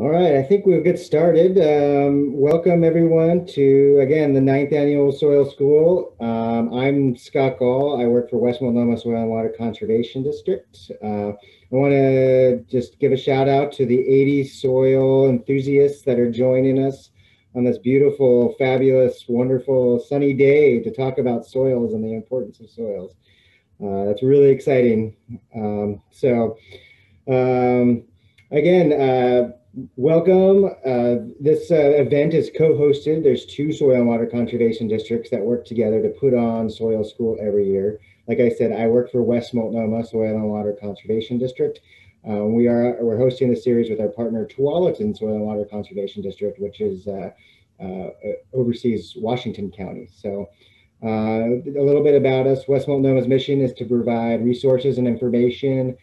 All right, I think we'll get started. Um, welcome everyone to, again, the ninth annual Soil School. Um, I'm Scott Gall. I work for West Multnomah Soil and Water Conservation District. Uh, I want to just give a shout out to the 80 soil enthusiasts that are joining us on this beautiful, fabulous, wonderful, sunny day to talk about soils and the importance of soils. Uh, that's really exciting. Um, so, um, again, uh, welcome. Uh, this uh, event is co-hosted. There's two soil and water conservation districts that work together to put on Soil School every year. Like I said, I work for West Multnomah Soil and Water Conservation District. Uh, we are we're hosting the series with our partner Tualatin Soil and Water Conservation District, which is uh, uh, oversees Washington County. So. Uh, a little bit about us. West Multnomah's mission is to provide resources and information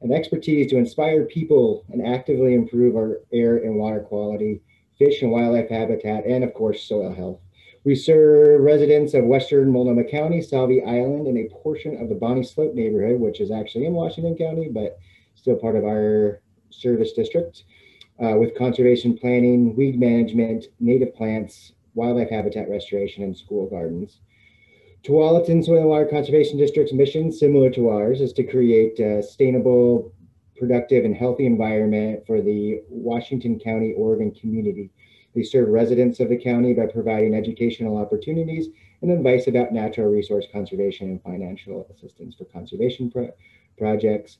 and expertise to inspire people and actively improve our air and water quality, fish and wildlife habitat, and of course, soil health. We serve residents of Western Multnomah County, Sauvie Island, and a portion of the Bonny Slope neighborhood, which is actually in Washington County, but still part of our service district, uh, with conservation planning, weed management, native plants, wildlife habitat restoration, and school gardens. Tualatin Soil and Water Conservation District's mission, similar to ours, is to create a sustainable, productive, and healthy environment for the Washington County, Oregon community. They serve residents of the county by providing educational opportunities and advice about natural resource conservation and financial assistance for conservation pro projects.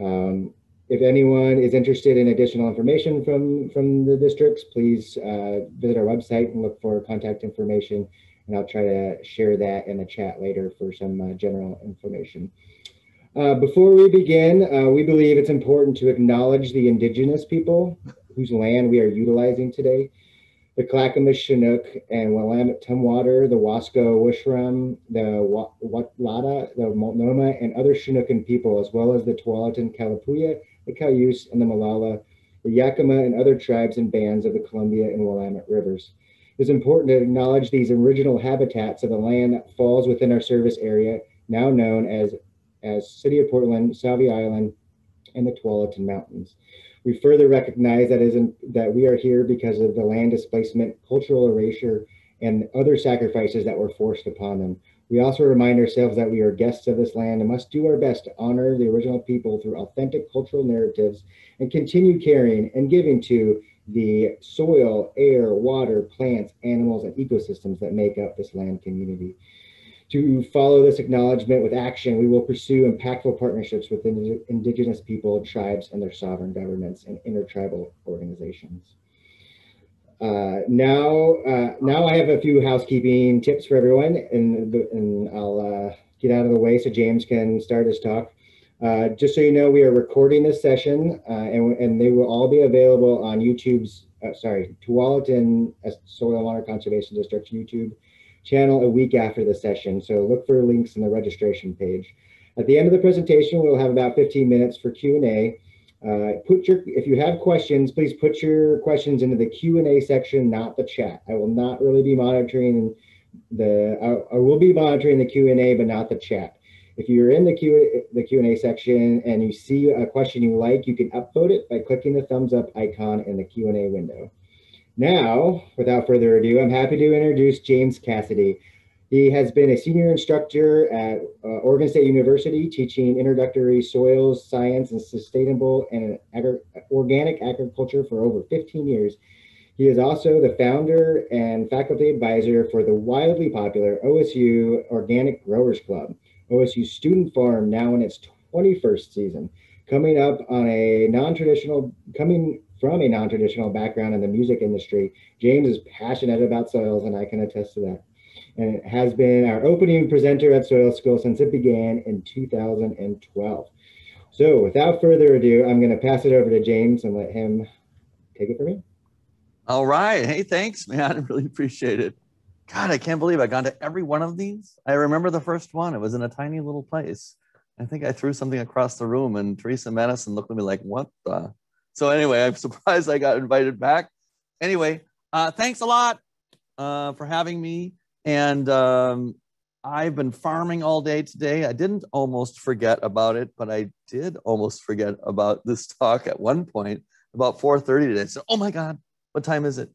Um, if anyone is interested in additional information from, from the districts, please uh, visit our website and look for contact information and I'll try to share that in the chat later for some uh, general information. Uh, before we begin, uh, we believe it's important to acknowledge the indigenous people whose land we are utilizing today. The Clackamas Chinook and Willamette Tumwater, the Wasco Wishram, the Watlala, the Multnomah, and other Chinookan people, as well as the Tualatin Kalapuya, the Cayuse, and the Molalla, the Yakima, and other tribes and bands of the Columbia and Willamette rivers. It's important to acknowledge these original habitats of the land that falls within our service area, now known as, as City of Portland, Sauvie Island, and the Tualatin Mountains. We further recognize that, is in, that we are here because of the land displacement, cultural erasure, and other sacrifices that were forced upon them. We also remind ourselves that we are guests of this land and must do our best to honor the original people through authentic cultural narratives and continue caring and giving to the soil, air, water, plants, animals, and ecosystems that make up this land community. To follow this acknowledgement with action, we will pursue impactful partnerships with indigenous people, tribes, and their sovereign governments and intertribal organizations. Uh, now, uh, now I have a few housekeeping tips for everyone, and, and I'll uh, get out of the way so James can start his talk. Uh, just so you know, we are recording this session uh, and, and they will all be available on YouTube's, uh, sorry, Tualatin Soil and Water Conservation District's YouTube channel a week after the session. So look for links in the registration page. At the end of the presentation, we'll have about 15 minutes for Q&A. Uh, put your, if you have questions, please put your questions into the Q&A section, not the chat. I will not really be monitoring the, I, I will be monitoring the Q&A, but not the chat. If you're in the Q the Q&A section and you see a question you like, you can upvote it by clicking the thumbs up icon in the Q&A window. Now, without further ado, I'm happy to introduce James Cassidy. He has been a senior instructor at uh, Oregon State University, teaching introductory soils science and sustainable and agri organic agriculture for over 15 years. He is also the founder and faculty advisor for the wildly popular OSU Organic Growers Club. OSU Student Farm now in its 21st season, coming up on a non-traditional, coming from a non-traditional background in the music industry. James is passionate about soils and I can attest to that. And has been our opening presenter at Soil School since it began in 2012. So without further ado, I'm gonna pass it over to James and let him take it from me. All right. Hey, thanks, man. I really appreciate it. God, I can't believe I've gone to every one of these. I remember the first one. It was in a tiny little place. I think I threw something across the room, and Teresa Madison looked at me like, "What the?" So anyway, I'm surprised I got invited back. Anyway, uh, thanks a lot uh, for having me. And um, I've been farming all day today. I didn't almost forget about it, but I did almost forget about this talk at one point. about 4:30 today. So, oh my God, what time is it?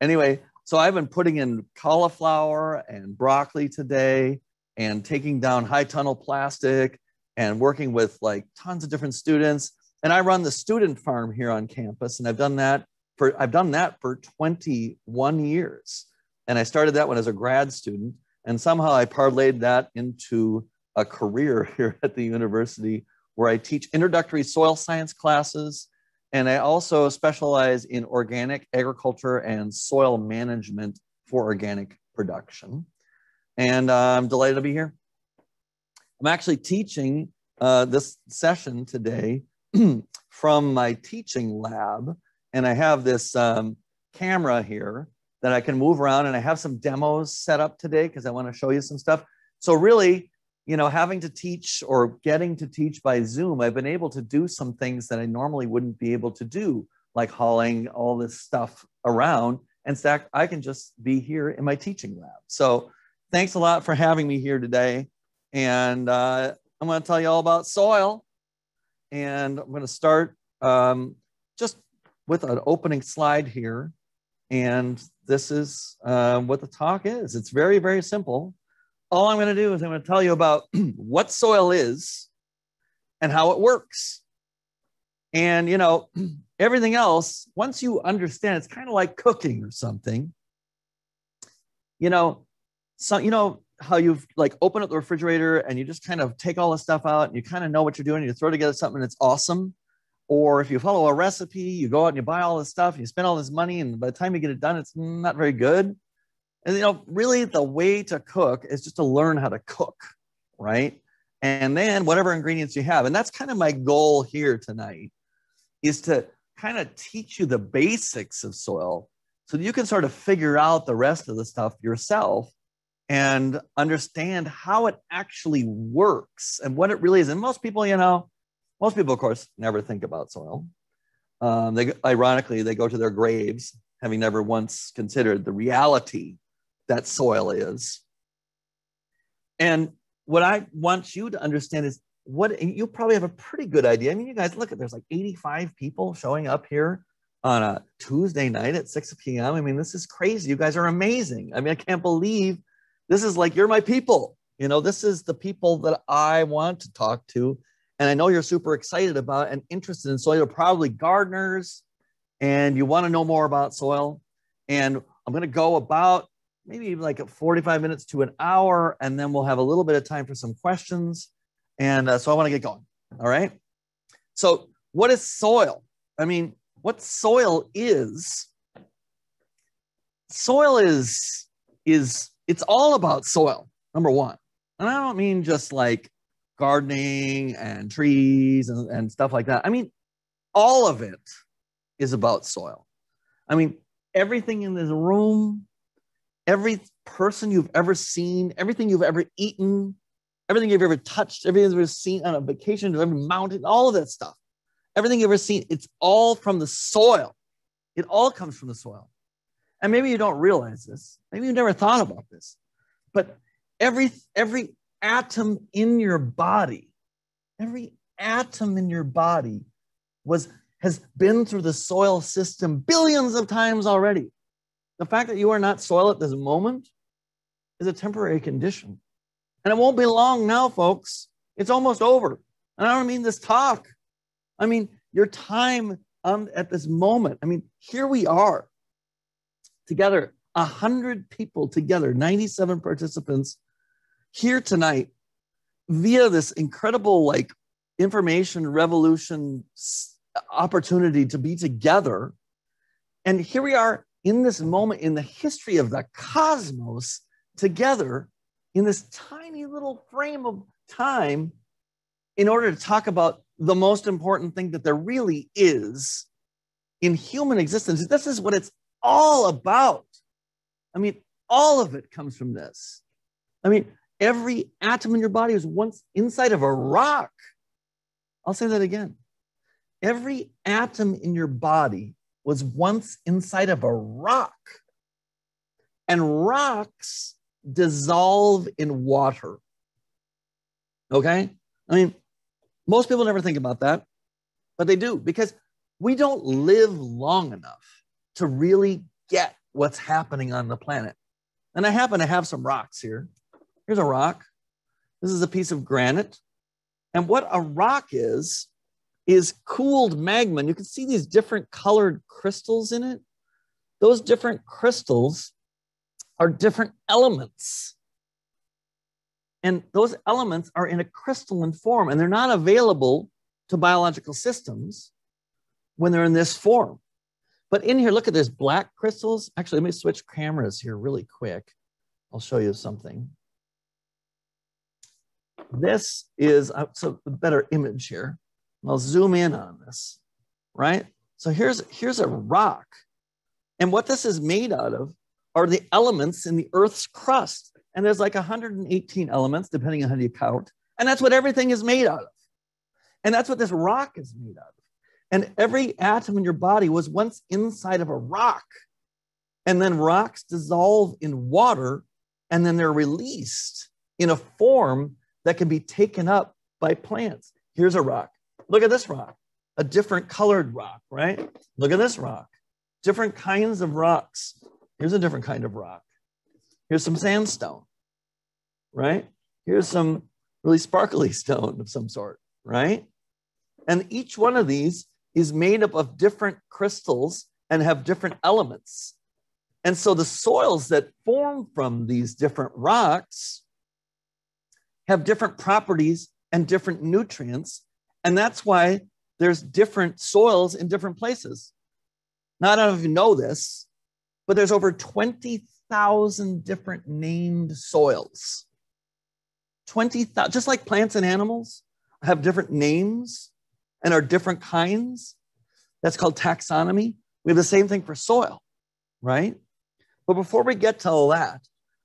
Anyway, so I've been putting in cauliflower and broccoli today and taking down high tunnel plastic and working with like tons of different students. And I run the student farm here on campus, and I've done that for I've done that for 21 years. And I started that I was a grad student, and somehow I parlayed that into a career here at the university where I teach introductory soil science classes. And I also specialize in organic agriculture and soil management for organic production. And uh, I'm delighted to be here. I'm actually teaching uh, this session today from my teaching lab. And I have this um, camera here that I can move around and I have some demos set up today because I want to show you some stuff. So really, you know, having to teach or getting to teach by Zoom, I've been able to do some things that I normally wouldn't be able to do, like hauling all this stuff around. And stack, I can just be here in my teaching lab. So thanks a lot for having me here today. And uh, I'm going to tell you all about soil. And I'm going to start um, just with an opening slide here. And this is uh, what the talk is. It's very, very simple. All I'm going to do is I'm going to tell you about what soil is and how it works. And, you know, everything else, once you understand, it's kind of like cooking or something. You know, so, you know, how you've like open up the refrigerator and you just kind of take all the stuff out and you kind of know what you're doing. You throw together something that's awesome. Or if you follow a recipe, you go out and you buy all this stuff and you spend all this money, and by the time you get it done, it's not very good. And you know, really the way to cook is just to learn how to cook, right? And then whatever ingredients you have. And that's kind of my goal here tonight is to kind of teach you the basics of soil so that you can sort of figure out the rest of the stuff yourself and understand how it actually works and what it really is. And most people, you know, most people, of course, never think about soil. Um, they, ironically, they go to their graves having never once considered the reality that soil is. And what I want you to understand is what you probably have a pretty good idea. I mean, you guys look at there's like 85 people showing up here on a Tuesday night at 6 p.m. I mean, this is crazy. You guys are amazing. I mean, I can't believe this is like you're my people. You know, this is the people that I want to talk to and I know you're super excited about and interested in soil. You're probably gardeners and you want to know more about soil. And I'm going to go about maybe even like 45 minutes to an hour, and then we'll have a little bit of time for some questions. And uh, so I want to get going. All right. So, what is soil? I mean, what soil is? Soil is is it's all about soil. Number one, and I don't mean just like gardening and trees and, and stuff like that. I mean, all of it is about soil. I mean, everything in this room, every person you've ever seen, everything you've ever eaten, everything you've ever touched, everything you've ever seen on a vacation, every mountain, all of that stuff, everything you've ever seen, it's all from the soil. It all comes from the soil. And maybe you don't realize this. Maybe you never thought about this. But every every atom in your body, every atom in your body was has been through the soil system billions of times already. The fact that you are not soil at this moment is a temporary condition. And it won't be long now, folks. It's almost over. And I don't mean this talk. I mean your time um, at this moment. I mean, here we are together, 100 people together, 97 participants here tonight via this incredible like information revolution opportunity to be together. And here we are in this moment in the history of the cosmos together in this tiny little frame of time in order to talk about the most important thing that there really is in human existence. This is what it's all about. I mean, all of it comes from this. I mean, Every atom in your body was once inside of a rock. I'll say that again. Every atom in your body was once inside of a rock. And rocks dissolve in water. Okay? I mean, most people never think about that, but they do because we don't live long enough to really get what's happening on the planet. And I happen to have some rocks here. Here's a rock. This is a piece of granite. And what a rock is, is cooled magma. And you can see these different colored crystals in it. Those different crystals are different elements. And those elements are in a crystalline form, and they're not available to biological systems when they're in this form. But in here, look at this black crystals. Actually, let me switch cameras here really quick. I'll show you something. This is uh, so a better image here. I'll zoom in on this, right? So here's, here's a rock. And what this is made out of are the elements in the Earth's crust. And there's like 118 elements, depending on how you count. And that's what everything is made out of. And that's what this rock is made out of. And every atom in your body was once inside of a rock. And then rocks dissolve in water, and then they're released in a form that can be taken up by plants. Here's a rock. Look at this rock, a different colored rock, right? Look at this rock, different kinds of rocks. Here's a different kind of rock. Here's some sandstone, right? Here's some really sparkly stone of some sort, right? And each one of these is made up of different crystals and have different elements. And so the soils that form from these different rocks have different properties and different nutrients. And that's why there's different soils in different places. Now, I don't know if you know this, but there's over 20,000 different named soils. 20,000, just like plants and animals have different names and are different kinds. That's called taxonomy. We have the same thing for soil, right? But before we get to all that,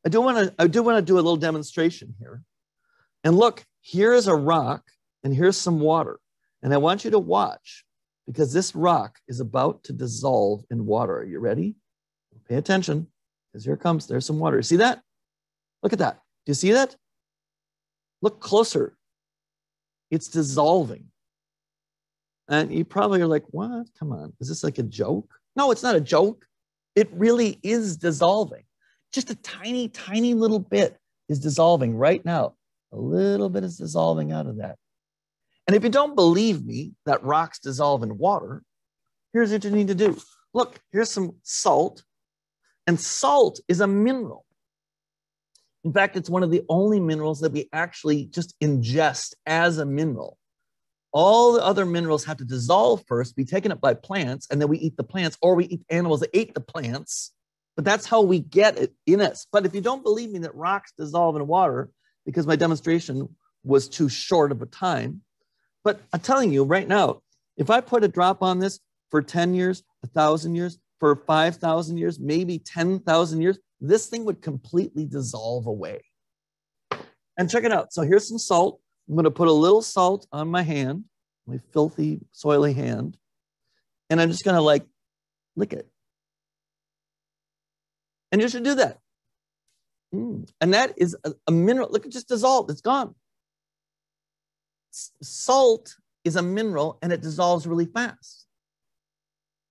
I do want to I do want to do a little demonstration here. And look, here is a rock and here's some water. And I want you to watch because this rock is about to dissolve in water. Are you ready? Pay attention because here comes. There's some water. See that? Look at that. Do you see that? Look closer. It's dissolving. And you probably are like, what? Come on. Is this like a joke? No, it's not a joke. It really is dissolving. Just a tiny, tiny little bit is dissolving right now. A little bit is dissolving out of that. And if you don't believe me that rocks dissolve in water, here's what you need to do. Look, here's some salt. And salt is a mineral. In fact, it's one of the only minerals that we actually just ingest as a mineral all the other minerals have to dissolve first, be taken up by plants, and then we eat the plants, or we eat animals that ate the plants. But that's how we get it in us. But if you don't believe me that rocks dissolve in water, because my demonstration was too short of a time, but I'm telling you right now, if I put a drop on this for 10 years, a thousand years, for 5,000 years, maybe 10,000 years, this thing would completely dissolve away. And check it out. So here's some salt. I'm going to put a little salt on my hand, my filthy, soily hand, and I'm just going to like lick it. And you should do that. Mm. And that is a, a mineral. Look, it just dissolved. It's gone. Salt is a mineral and it dissolves really fast.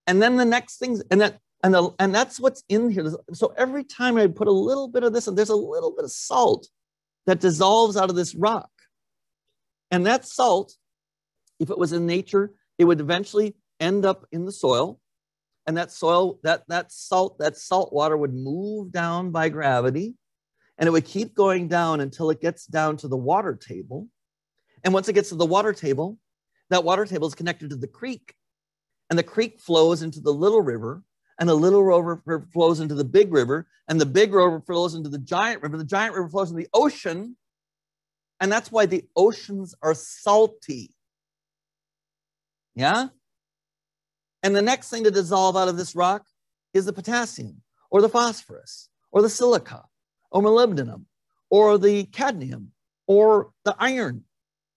And then the next things, and that and the, and that's what's in here. So every time I put a little bit of this, and there's a little bit of salt that dissolves out of this rock. And that salt, if it was in nature, it would eventually end up in the soil. And that soil, that, that salt, that salt water would move down by gravity and it would keep going down until it gets down to the water table. And once it gets to the water table, that water table is connected to the creek. And the creek flows into the little river, and the little river flows into the big river, and the big river flows into the giant river. The giant river flows into the ocean, and that's why the oceans are salty. Yeah? And the next thing to dissolve out of this rock is the potassium or the phosphorus or the silica or molybdenum or the cadmium or the iron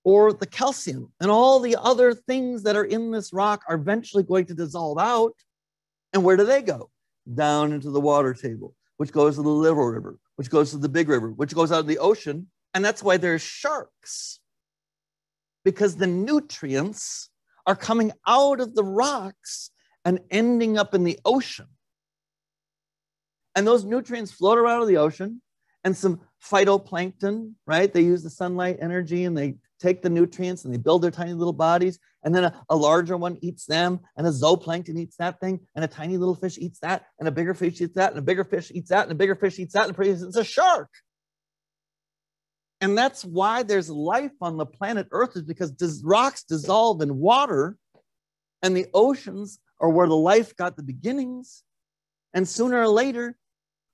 or the calcium and all the other things that are in this rock are eventually going to dissolve out. And where do they go? Down into the water table, which goes to the Little River, which goes to the Big River, which goes out of the ocean, and that's why there's sharks, because the nutrients are coming out of the rocks and ending up in the ocean. And those nutrients float around in the ocean and some phytoplankton, right? They use the sunlight energy and they take the nutrients and they build their tiny little bodies. And then a, a, larger one eats them, and a zooplankton eats that thing, and a tiny little fish eats that, and a bigger fish eats that, and a bigger fish eats that, and a bigger fish eats that, and it's a shark. And that's why there's life on the planet Earth, is because rocks dissolve in water, and the oceans are where the life got the beginnings. And sooner or later,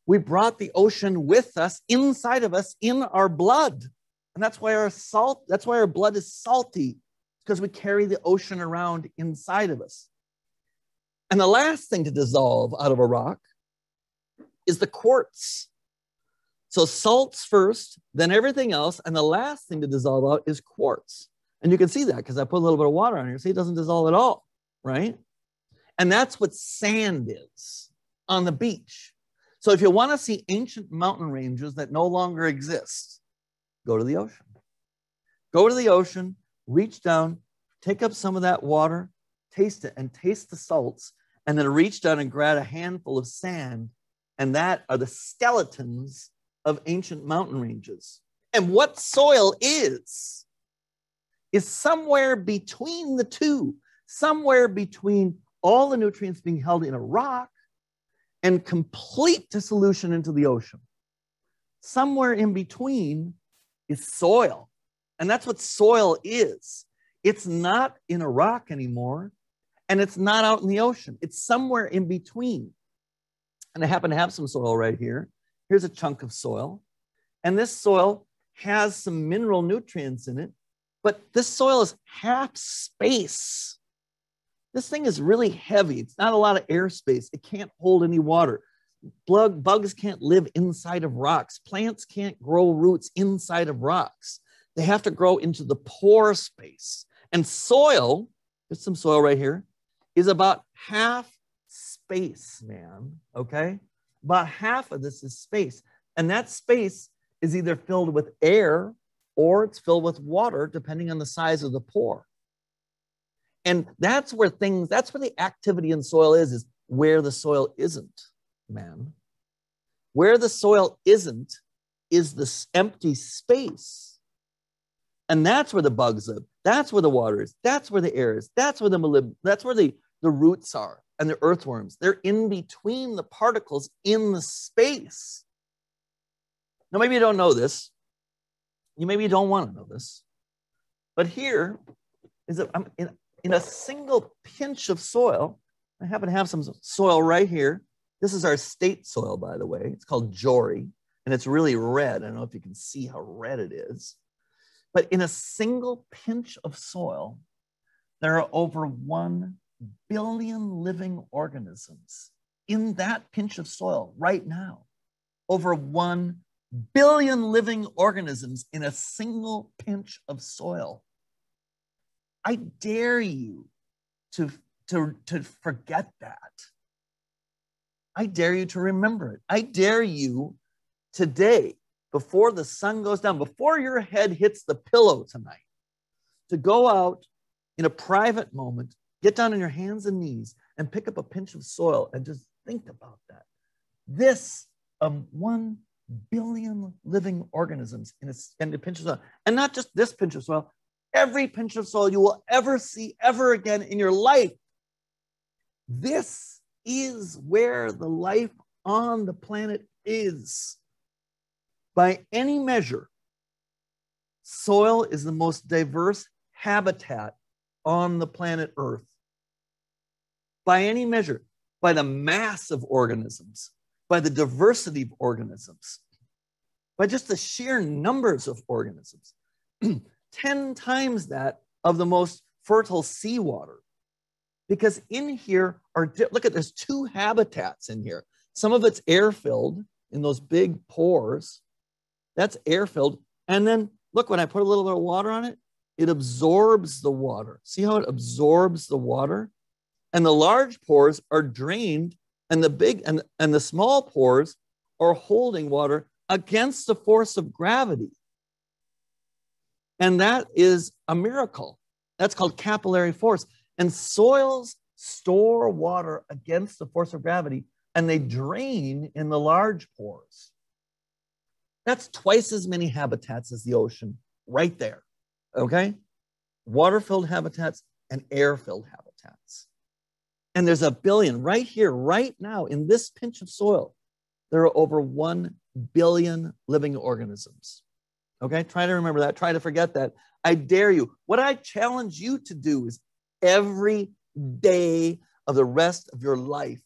we brought the ocean with us, inside of us, in our blood. And that's why our salt, that's why our blood is salty, because we carry the ocean around inside of us. And the last thing to dissolve out of a rock is the quartz. So salts first, then everything else, and the last thing to dissolve out is quartz. And you can see that because I put a little bit of water on here. See, it doesn't dissolve at all, right? And that's what sand is on the beach. So if you want to see ancient mountain ranges that no longer exist, go to the ocean. Go to the ocean, reach down, take up some of that water, taste it, and taste the salts, and then reach down and grab a handful of sand. And that are the skeletons of ancient mountain ranges. And what soil is, is somewhere between the two, somewhere between all the nutrients being held in a rock and complete dissolution into the ocean. Somewhere in between is soil. And that's what soil is. It's not in a rock anymore, and it's not out in the ocean. It's somewhere in between. And I happen to have some soil right here. Here's a chunk of soil. And this soil has some mineral nutrients in it, but this soil is half space. This thing is really heavy. It's not a lot of airspace. It can't hold any water. Bug, bugs can't live inside of rocks. Plants can't grow roots inside of rocks. They have to grow into the pore space. And soil, there's some soil right here, is about half space, man. Okay? About half of this is space. And that space is either filled with air or it's filled with water, depending on the size of the pore. And that's where things, that's where the activity in soil is, is where the soil isn't, man. Where the soil isn't is this empty space. And that's where the bugs live. That's where the water is. That's where the air is. That's where the that's where the, the roots are and the earthworms. They're in between the particles in the space. Now, maybe you don't know this. You maybe don't want to know this. But here is that I'm in, in a single pinch of soil, I happen to have some soil right here. This is our state soil, by the way. It's called Jory, and it's really red. I don't know if you can see how red it is. But in a single pinch of soil, there are over 1 billion living organisms in that pinch of soil right now. Over 1 billion living organisms in a single pinch of soil. I dare you to, to, to forget that. I dare you to remember it. I dare you today, before the sun goes down, before your head hits the pillow tonight, to go out in a private moment, get down on your hands and knees and pick up a pinch of soil and just think about that. This um, one billion living organisms in a, in a pinch of soil, and not just this pinch of soil, every pinch of soil you will ever see ever again in your life. This is where the life on the planet is. By any measure, soil is the most diverse habitat on the planet Earth. By any measure, by the mass of organisms, by the diversity of organisms, by just the sheer numbers of organisms. 10 times that of the most fertile seawater. Because in here are, look at, there's two habitats in here. Some of it's air filled in those big pores. That's air filled. And then look, when I put a little bit of water on it, it absorbs the water. See how it absorbs the water? And the large pores are drained, and the big and, and the small pores are holding water against the force of gravity. And that is a miracle. That's called capillary force. And soils store water against the force of gravity and they drain in the large pores. That's twice as many habitats as the ocean right there. Okay? Water filled habitats and air filled habitats. And there's a billion right here, right now, in this pinch of soil. There are over 1 billion living organisms. Okay, try to remember that. Try to forget that. I dare you. What I challenge you to do is every day of the rest of your life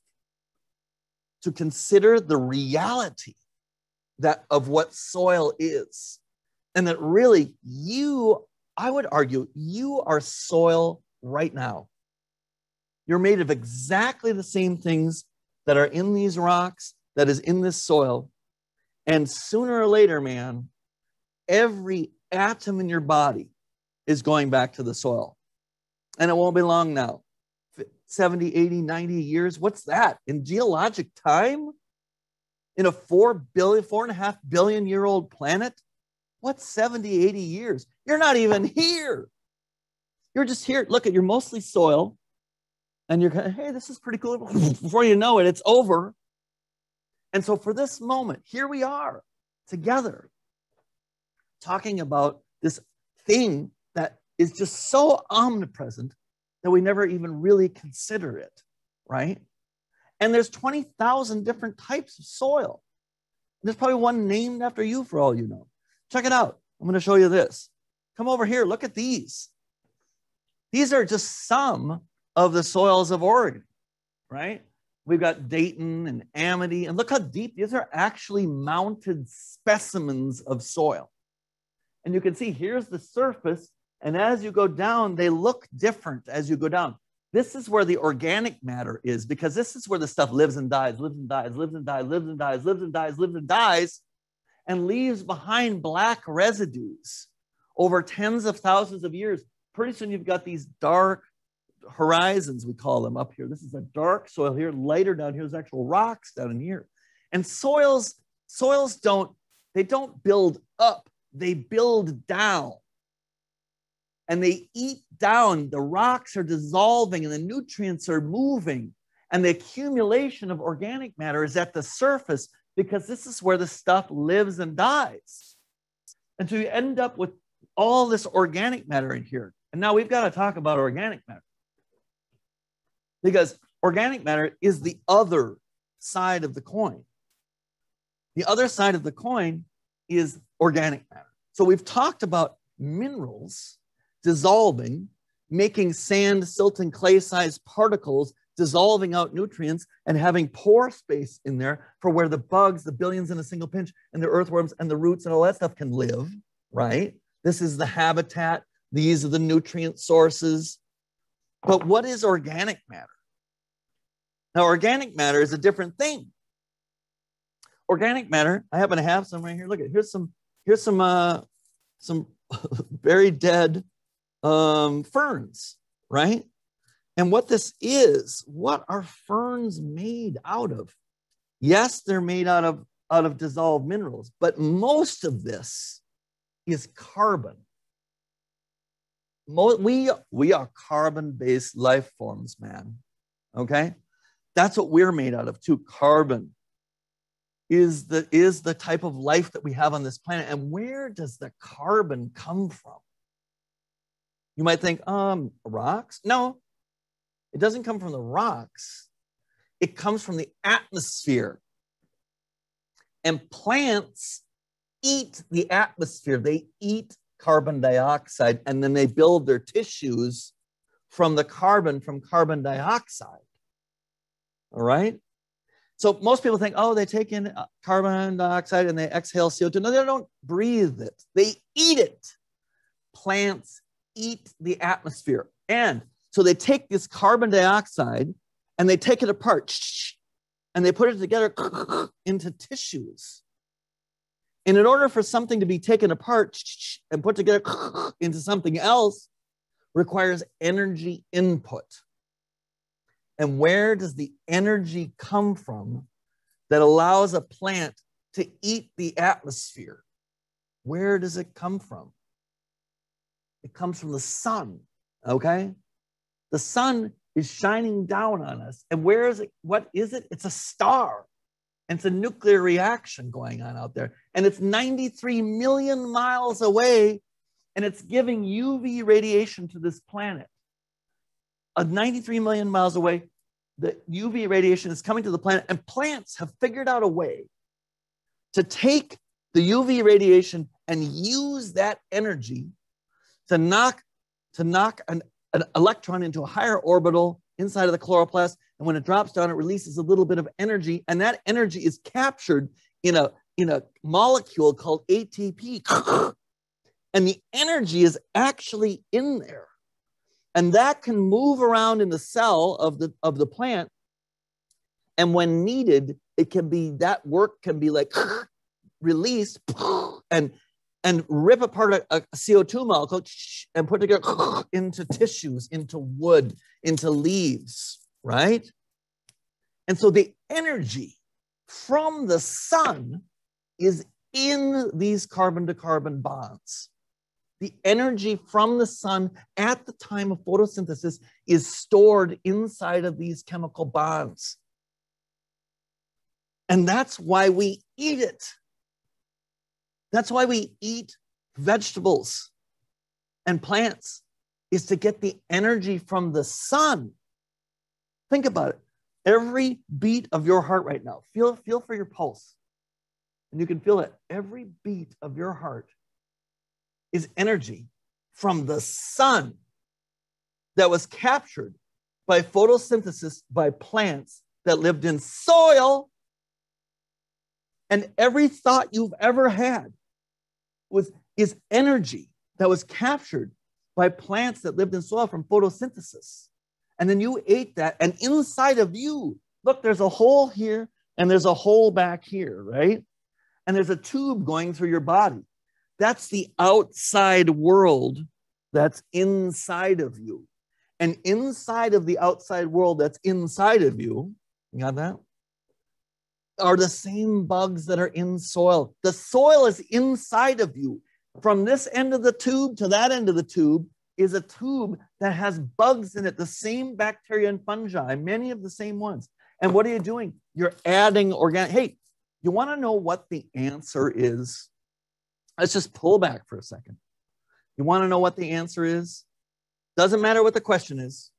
to consider the reality that of what soil is. And that really you i would argue you are soil right now. You're made of exactly the same things that are in these rocks that is in this soil. And sooner or later man every atom in your body is going back to the soil and it won't be long now 70 80 90 years what's that in geologic time in a four billion, four and a half billion year old planet? What's 70, 80 years? You're not even here. You're just here. Look at you're mostly soil. And you're of, hey, this is pretty cool. Before you know it, it's over. And so for this moment, here we are together talking about this thing is just so omnipresent that we never even really consider it, right? And there's 20,000 different types of soil. There's probably one named after you for all you know. Check it out. I'm going to show you this. Come over here. Look at these. These are just some of the soils of Oregon, right? We've got Dayton and Amity, and look how deep these are actually mounted specimens of soil. And you can see here's the surface, and as you go down, they look different as you go down. This is where the organic matter is because this is where the stuff lives and dies, lives and dies, lives and dies, lives and dies, lives and dies, lives and dies, and leaves behind black residues over tens of thousands of years. Pretty soon you've got these dark horizons, we call them up here. This is a dark soil here, lighter down here. There's actual rocks down in here. And soils, soils don't, they don't build up, they build down and they eat down. The rocks are dissolving and the nutrients are moving. And the accumulation of organic matter is at the surface because this is where the stuff lives and dies. And so you end up with all this organic matter in here. And now we've got to talk about organic matter because organic matter is the other side of the coin. The other side of the coin is organic matter. So we've talked about minerals dissolving, making sand, silt, and clay sized particles, dissolving out nutrients, and having pore space in there for where the bugs, the billions in a single pinch, and the earthworms and the roots and all that stuff can live, right? This is the habitat. These are the nutrient sources. But what is organic matter? Now, organic matter is a different thing. Organic matter, I happen to have some right here. Look at here's some here's some uh some very dead um, ferns, right? And what this is, what are ferns made out of? Yes, they're made out of out of dissolved minerals, but most of this is carbon. We, we are carbon-based life forms, man. Okay? That's what we're made out of, too. Carbon is the, is the type of life that we have on this planet. And where does the carbon come from? You might think, um, rocks? No, it doesn't come from the rocks. It comes from the atmosphere. And plants eat the atmosphere. They eat carbon dioxide and then they build their tissues from the carbon from carbon dioxide. All right? So most people think, oh, they take in uh, carbon dioxide and they exhale CO2. No, they don't breathe it, they eat it. Plants eat the atmosphere. And so they take this carbon dioxide and they take it apart and they put it together into tissues. And in order for something to be taken apart and put together into something else, requires energy input. And where does the energy come from that allows a plant to eat the atmosphere? Where does it come from? It comes from the sun, okay? the sun is shining down on us. And where is it? What is it? It's a star. And it's a nuclear reaction going on out there. And it's 93 million miles away. And it's giving UV radiation to this planet. A 93 million miles away, the UV radiation is coming to the planet. And plants have figured out a way to take the UV radiation and use that energy to knock to knock an, an electron into a higher orbital inside of the chloroplast. And when it drops down, it releases a little bit of energy, and that energy is captured in a in a molecule called ATP. and the energy is actually in there. And that can move around in the cell of the of the plant. And when needed, it can be that work can be like released and and rip apart a, a CO2 molecule and put it into tissues, into wood, into leaves, right? And so the energy from the sun is in these carbon to carbon bonds. The energy from the sun at the time of photosynthesis is stored inside of these chemical bonds. And that's why we eat it. That's why we eat vegetables and plants is to get the energy from the sun. Think about it. Every beat of your heart right now, feel, feel for your pulse. And you can feel it. Every beat of your heart is energy from the sun that was captured by photosynthesis by plants that lived in soil. And every thought you've ever had was is energy that was captured by plants that lived in soil from photosynthesis. And then you ate that, and inside of you, look, there's a hole here and there's a hole back here, right? And there's a tube going through your body. That's the outside world that's inside of you. And inside of the outside world that's inside of you, you got that? Are the same bugs that are in soil. The soil is inside of you. From this end of the tube to that end of the tube is a tube that has bugs in it, the same bacteria and fungi, many of the same ones. And what are you doing? You're adding organic. Hey, you want to know what the answer is? Let's just pull back for a second. You want to know what the answer is? Doesn't matter what the question is.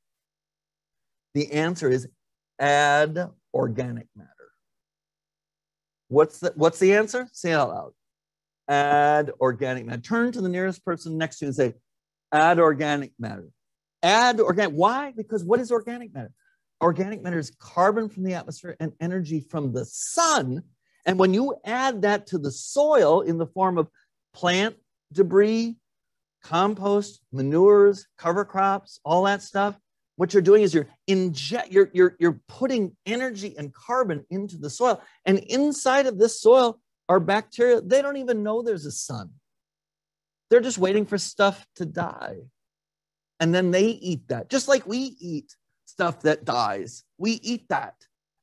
The answer is add organic matter. What's the, what's the answer? Say it out loud. Add organic matter. Turn to the nearest person next to you and say, add organic matter. Add organic. Why? Because what is organic matter? Organic matter is carbon from the atmosphere and energy from the sun. And when you add that to the soil in the form of plant debris, compost, manures, cover crops, all that stuff, what you're doing is you're inject you're, you're you're putting energy and carbon into the soil. And inside of this soil are bacteria. They don't even know there's a sun. They're just waiting for stuff to die. And then they eat that. Just like we eat stuff that dies. We eat that.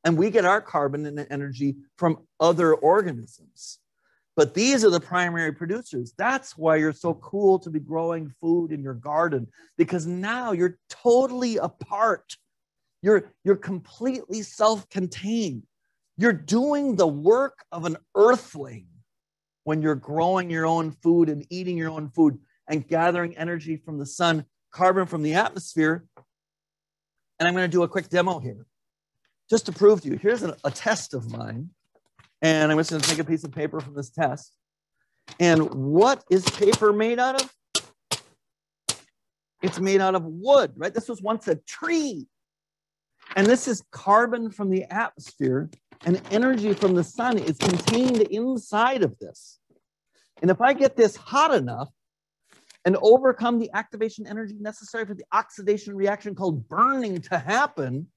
And we get our carbon and energy from other organisms but these are the primary producers. That's why you're so cool to be growing food in your garden because now you're totally apart. You're, you're completely self contained. You're doing the work of an earthling when you're growing your own food and eating your own food and gathering energy from the sun, carbon from the atmosphere. And I'm going to do a quick demo here just to prove to you. Here's a, a test of mine. And I'm just going to take a piece of paper from this test. And what is paper made out of? It's made out of wood, right? This was once a tree. And this is carbon from the atmosphere, and energy from the sun is contained inside of this. And if I get this hot enough and overcome the activation energy necessary for the oxidation reaction called burning to happen,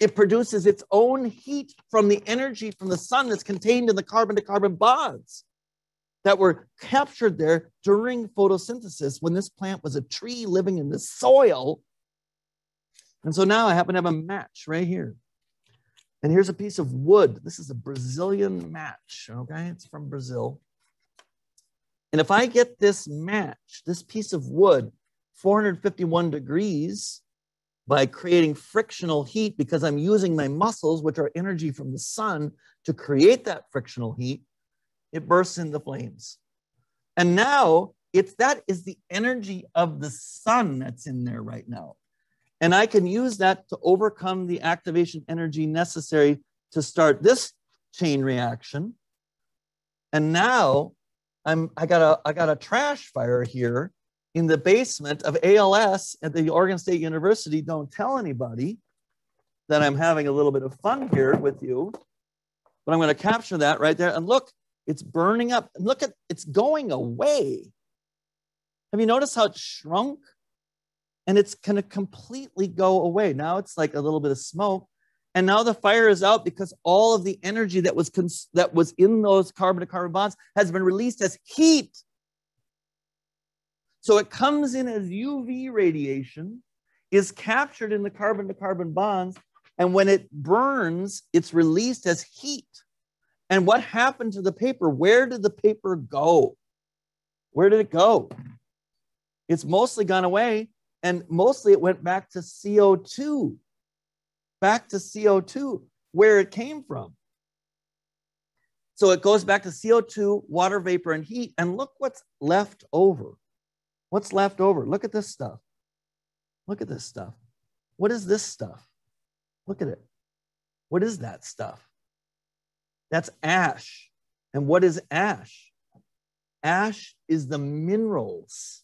it produces its own heat from the energy from the sun that's contained in the carbon to carbon bonds that were captured there during photosynthesis when this plant was a tree living in the soil. And so now I happen to have a match right here. And here's a piece of wood. This is a Brazilian match, okay? It's from Brazil. And if I get this match, this piece of wood, 451 degrees, by creating frictional heat because I'm using my muscles, which are energy from the sun, to create that frictional heat, it bursts into flames. And now it's that is the energy of the sun that's in there right now. And I can use that to overcome the activation energy necessary to start this chain reaction. And now I'm I got a I got a trash fire here in the basement of ALS at the Oregon State University. Don't tell anybody that I'm having a little bit of fun here with you. But I'm going to capture that right there. And look, it's burning up. And Look at it's going away. Have you noticed how it shrunk? And it's going to completely go away. Now it's like a little bit of smoke. And now the fire is out because all of the energy that was that was in those carbon to carbon bonds has been released as heat. So it comes in as UV radiation, is captured in the carbon to carbon bonds, and when it burns, it's released as heat. And what happened to the paper? Where did the paper go? Where did it go? It's mostly gone away, and mostly it went back to CO2, back to CO2, where it came from. So it goes back to CO2, water vapor, and heat. And look what's left over. What's left over? Look at this stuff. Look at this stuff. What is this stuff? Look at it. What is that stuff? That's ash. And what is ash? Ash is the minerals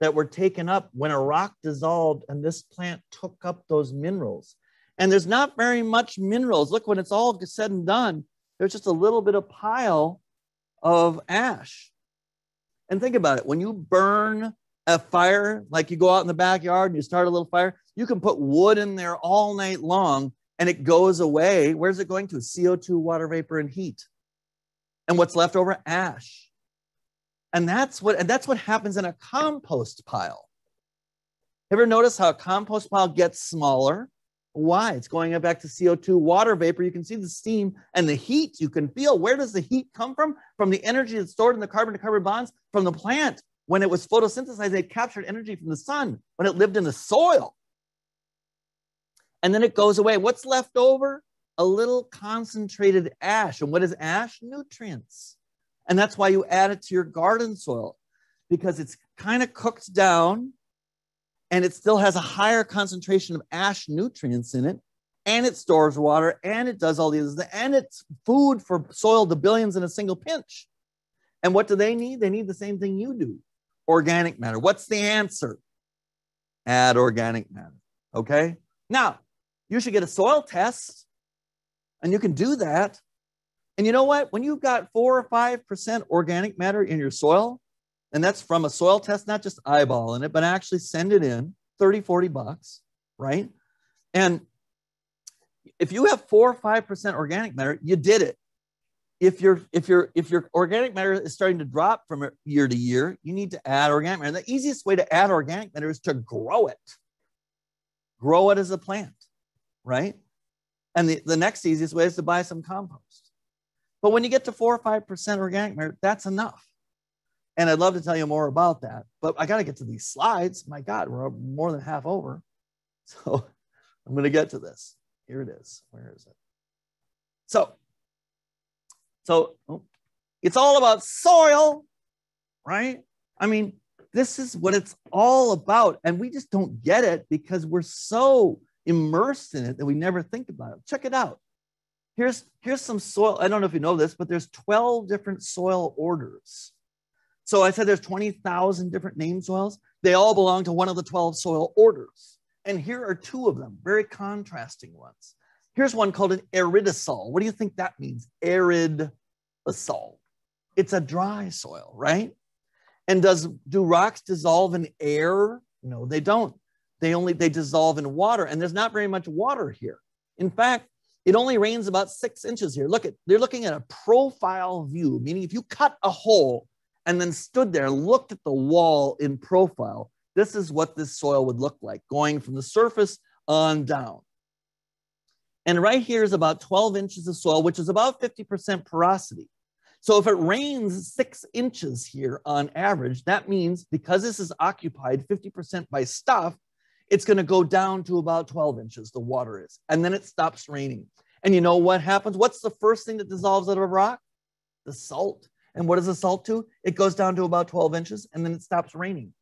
that were taken up when a rock dissolved and this plant took up those minerals. And there's not very much minerals. Look, when it's all said and done, there's just a little bit of pile of ash. And think about it when you burn a fire, like you go out in the backyard and you start a little fire, you can put wood in there all night long and it goes away. Where's it going to? CO2, water vapor, and heat. And what's left over? Ash. And that's what and that's what happens in a compost pile. Ever notice how a compost pile gets smaller? Why? It's going back to CO2, water vapor. You can see the steam and the heat you can feel. Where does the heat come from? From the energy that's stored in the carbon to carbon bonds from the plant. When it was photosynthesized, it captured energy from the sun when it lived in the soil and then it goes away. What's left over? A little concentrated ash. And what is ash? Nutrients. And that's why you add it to your garden soil because it's kind of cooked down and it still has a higher concentration of ash nutrients in it and it stores water and it does all these and it's food for soil to billions in a single pinch. And what do they need? They need the same thing you do organic matter. What's the answer? Add organic matter okay? Now you should get a soil test and you can do that. And you know what? When you've got four or 5% organic matter in your soil, and that's from a soil test, not just eyeballing it, but actually send it in 30, 40 bucks, right? And if you have four or 5% organic matter, you did it. If your if your if your organic matter is starting to drop from year to year, you need to add organic matter. The easiest way to add organic matter is to grow it. Grow it as a plant right? And the, the next easiest way is to buy some compost. But when you get to four or 5% organic matter, that's enough. And I'd love to tell you more about that, but I got to get to these slides. My God, we're more than half over. So I'm going to get to this. Here it is. Where is it? So, so oh, it's all about soil, right? I mean, this is what it's all about. And we just don't get it because we're so immersed in it that we never think about it. Check it out. Here's, here's some soil. I don't know if you know this, but there's 12 different soil orders. So I said there's 20,000 different name soils. They all belong to one of the 12 soil orders. And here are two of them, very contrasting ones. Here's one called an aridisol. What do you think that means? Aridisol. It's a dry soil, right? And does do rocks dissolve in air? No, they don't they only they dissolve in water and there's not very much water here in fact it only rains about six inches here look at they're looking at a profile view meaning if you cut a hole and then stood there looked at the wall in profile this is what this soil would look like going from the surface on down and right here is about 12 inches of soil which is about 50% porosity so if it rains six inches here on average, that means because this is occupied 50% by stuff, it's going to go down to about 12 inches, the water is, and then it stops raining. And you know what happens? What's the first thing that dissolves out of a rock? The salt. And what does the salt do? It goes down to about 12 inches and then it stops raining.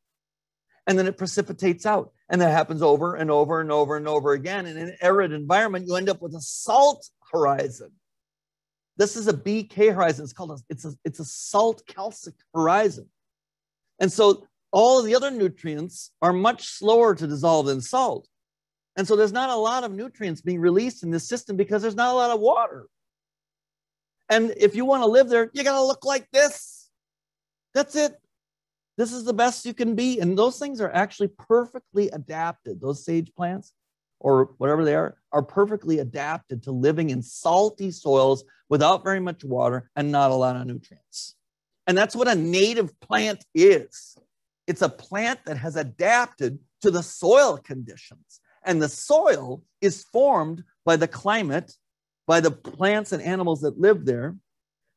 And then it precipitates out. And that happens over and over and over and over again. And in an arid environment, you end up with a salt horizon. This is a BK horizon. It's called a, it's a, it's a salt calcic horizon. And so all of the other nutrients are much slower to dissolve than salt. And so there's not a lot of nutrients being released in this system because there's not a lot of water. And if you want to live there, you got to look like this. That's it. This is the best you can be. And those things are actually perfectly adapted. Those sage plants or whatever they are are perfectly adapted to living in salty soils without very much water and not a lot of nutrients. And that's what a native plant is. It's a plant that has adapted to the soil conditions. And the soil is formed by the climate, by the plants and animals that live there,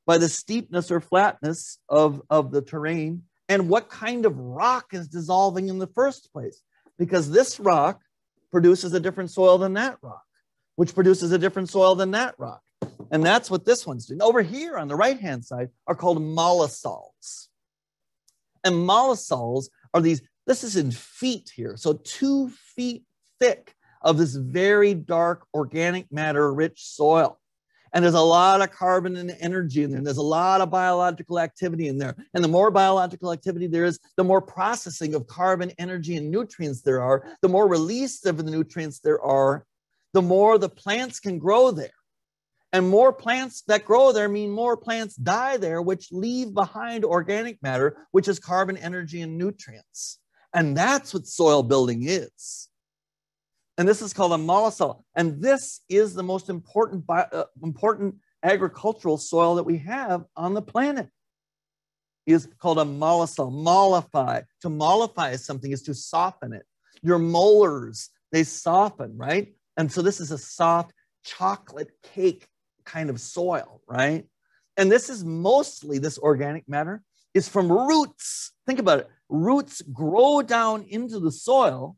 by the steepness or flatness of, of the terrain, and what kind of rock is dissolving in the first place. Because this rock produces a different soil than that rock, which produces a different soil than that rock. And that's what this one's doing. Over here on the right hand side are called mollisols. And mollisols are these, this is in feet here. So two feet thick of this very dark organic matter rich soil. And there's a lot of carbon and energy in there. And there's a lot of biological activity in there. And the more biological activity there is, the more processing of carbon, energy, and nutrients there are, the more release of the nutrients there are, the more the plants can grow there. And more plants that grow there mean more plants die there, which leave behind organic matter, which is carbon, energy, and nutrients. And that's what soil building is. And this is called a mollisol. And this is the most important, uh, important agricultural soil that we have on the planet. Is called a mollisol. Mollify. To mollify something is to soften it. Your molars, they soften, right? And so this is a soft chocolate cake kind of soil, right? And this is mostly this organic matter is from roots. Think about it. Roots grow down into the soil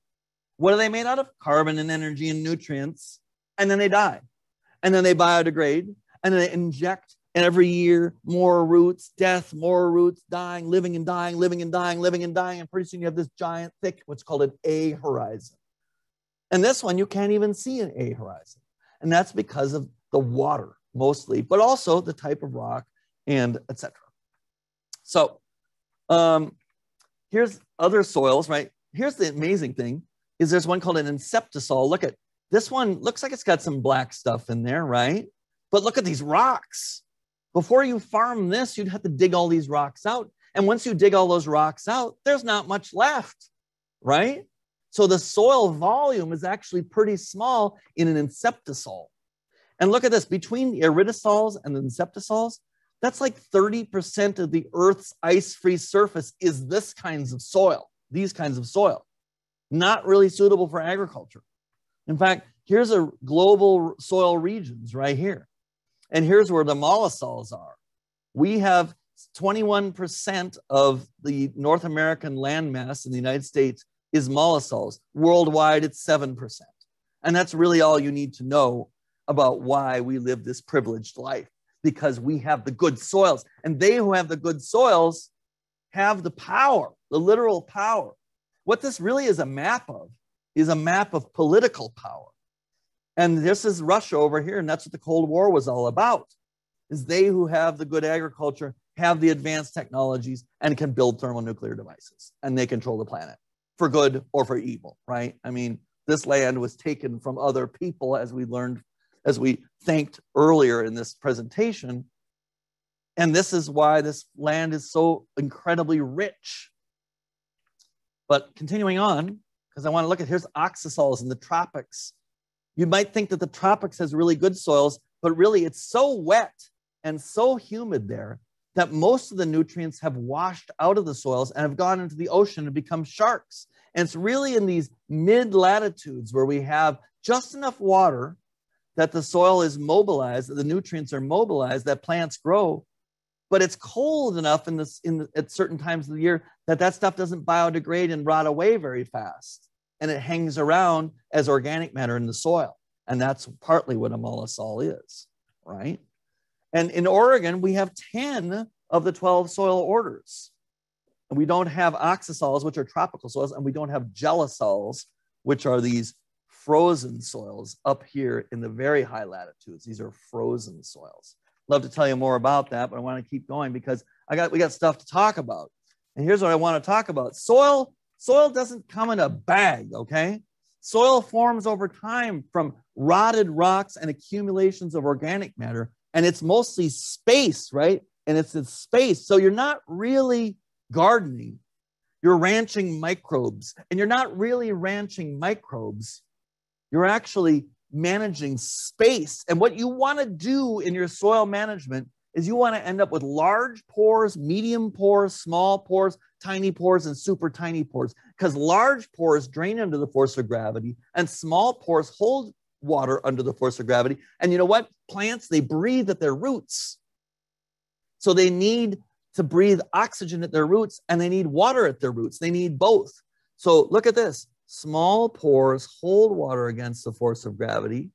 what are they made out of? Carbon and energy and nutrients. And then they die. And then they biodegrade. And then they inject And every year more roots, death, more roots, dying, living and dying, living and dying, living and dying. And pretty soon you have this giant, thick, what's called an A horizon. And this one, you can't even see an A horizon. And that's because of the water mostly, but also the type of rock and etc. So um, here's other soils, right? Here's the amazing thing is there's one called an inceptisol. Look at this one, looks like it's got some black stuff in there, right? But look at these rocks. Before you farm this, you'd have to dig all these rocks out. And once you dig all those rocks out, there's not much left, right? So the soil volume is actually pretty small in an inceptisol. And look at this between the aridisols and the inceptisols, that's like 30% of the Earth's ice free surface is this kinds of soil, these kinds of soil not really suitable for agriculture. In fact, here's a global soil regions right here. And here's where the mollisols are. We have 21% of the North American landmass in the United States is mollisols. Worldwide, it's 7%. And that's really all you need to know about why we live this privileged life, because we have the good soils. And they who have the good soils have the power, the literal power what this really is a map of is a map of political power. And this is Russia over here, and that's what the Cold War was all about. Is they who have the good agriculture, have the advanced technologies, and can build thermonuclear devices, and they control the planet for good or for evil, right? I mean, this land was taken from other people, as we learned, as we thanked earlier in this presentation. And this is why this land is so incredibly rich but continuing on, because I want to look at here's oxisols in the tropics. You might think that the tropics has really good soils, but really it's so wet and so humid there that most of the nutrients have washed out of the soils and have gone into the ocean and become sharks. And it's really in these mid latitudes where we have just enough water that the soil is mobilized, the nutrients are mobilized, that plants grow, but it's cold enough in this in the, at certain times of the year that that stuff doesn't biodegrade and rot away very fast and it hangs around as organic matter in the soil. And that's partly what a mollisol is, right? And in Oregon, we have 10 of the 12 soil orders. And we don't have oxisols, which are tropical soils, and we don't have gelisols, which are these frozen soils up here in the very high latitudes. These are frozen soils. Love to tell you more about that, but I want to keep going because I got we got stuff to talk about. And here's what I want to talk about. Soil soil doesn't come in a bag, okay? Soil forms over time from rotted rocks and accumulations of organic matter, and it's mostly space, right? And it's in space. So you're not really gardening. You're ranching microbes, and you're not really ranching microbes. You're actually managing space. And what you want to do in your soil management is you want to end up with large pores, medium pores, small pores, tiny pores, and super tiny pores. Because large pores drain under the force of gravity, and small pores hold water under the force of gravity. And you know what? Plants, they breathe at their roots. So they need to breathe oxygen at their roots and they need water at their roots. They need both. So look at this small pores hold water against the force of gravity,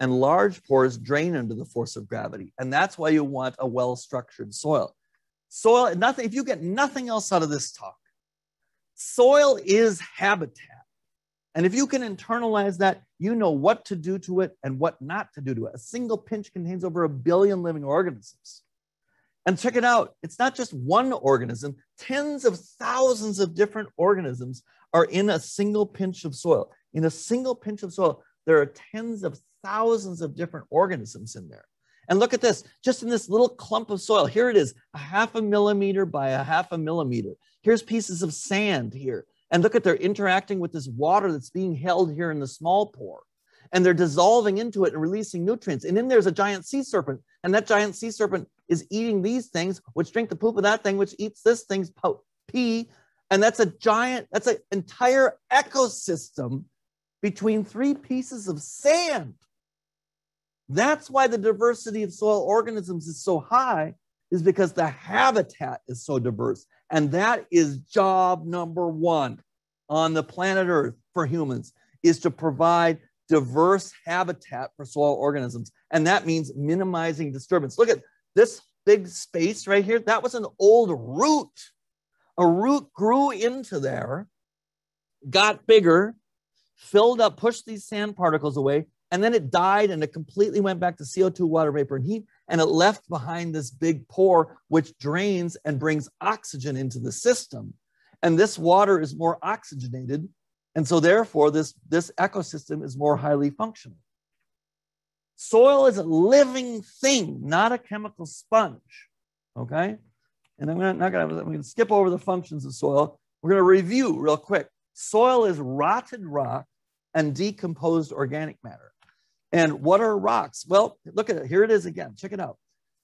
and large pores drain under the force of gravity. And that's why you want a well structured soil. Soil, nothing, if you get nothing else out of this talk, soil is habitat. And if you can internalize that, you know what to do to it and what not to do to it. A single pinch contains over a billion living organisms. And check it out, it's not just one organism, tens of thousands of different organisms are in a single pinch of soil. In a single pinch of soil, there are tens of thousands of different organisms in there. And look at this, just in this little clump of soil, here it is, a half a millimeter by a half a millimeter. Here's pieces of sand here. And look at they're interacting with this water that's being held here in the small pore and they're dissolving into it and releasing nutrients. And then there's a giant sea serpent, and that giant sea serpent is eating these things, which drink the poop of that thing, which eats this thing's pee. And that's a giant, that's an entire ecosystem between three pieces of sand. That's why the diversity of soil organisms is so high, is because the habitat is so diverse. And that is job number one on the planet Earth for humans, is to provide diverse habitat for soil organisms. And that means minimizing disturbance. Look at this big space right here. That was an old root. A root grew into there, got bigger, filled up, pushed these sand particles away, and then it died and it completely went back to CO2, water vapor, and heat. And it left behind this big pore, which drains and brings oxygen into the system. And this water is more oxygenated and so therefore, this, this ecosystem is more highly functional. Soil is a living thing, not a chemical sponge. Okay? And I'm not gonna, I'm gonna skip over the functions of soil. We're gonna review real quick. Soil is rotted rock and decomposed organic matter. And what are rocks? Well, look at it. Here it is again. Check it out.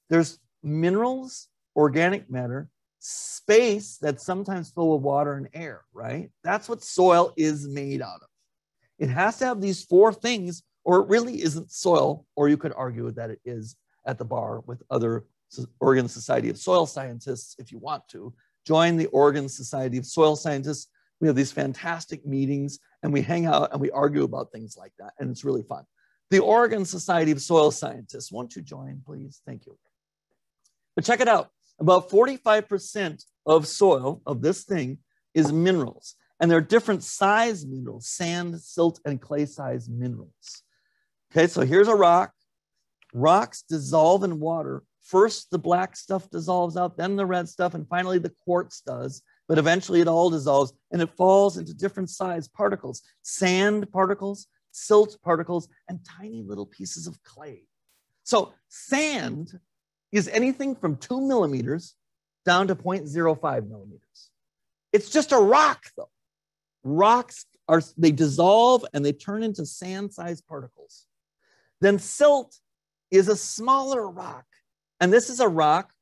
There's minerals, organic matter, space that's sometimes full of water and air, right? That's what soil is made out of. It has to have these four things, or it really isn't soil, or you could argue that it is at the bar with other Oregon Society of Soil Scientists if you want to. Join the Oregon Society of Soil Scientists. We have these fantastic meetings and we hang out and we argue about things like that, and it's really fun. The Oregon Society of Soil Scientists, won't you join, please? Thank you. But check it out. About 45% of soil, of this thing, is minerals. And there are different size minerals, sand, silt, and clay size minerals. Okay, so here's a rock. Rocks dissolve in water. First, the black stuff dissolves out, then the red stuff, and finally the quartz does. But eventually it all dissolves and it falls into different size particles sand particles, silt particles, and tiny little pieces of clay. So, sand is anything from two millimeters down to 0.05 millimeters. It's just a rock, though. Rocks are, they dissolve and they turn into sand sized particles. Then silt is a smaller rock. And this is a rock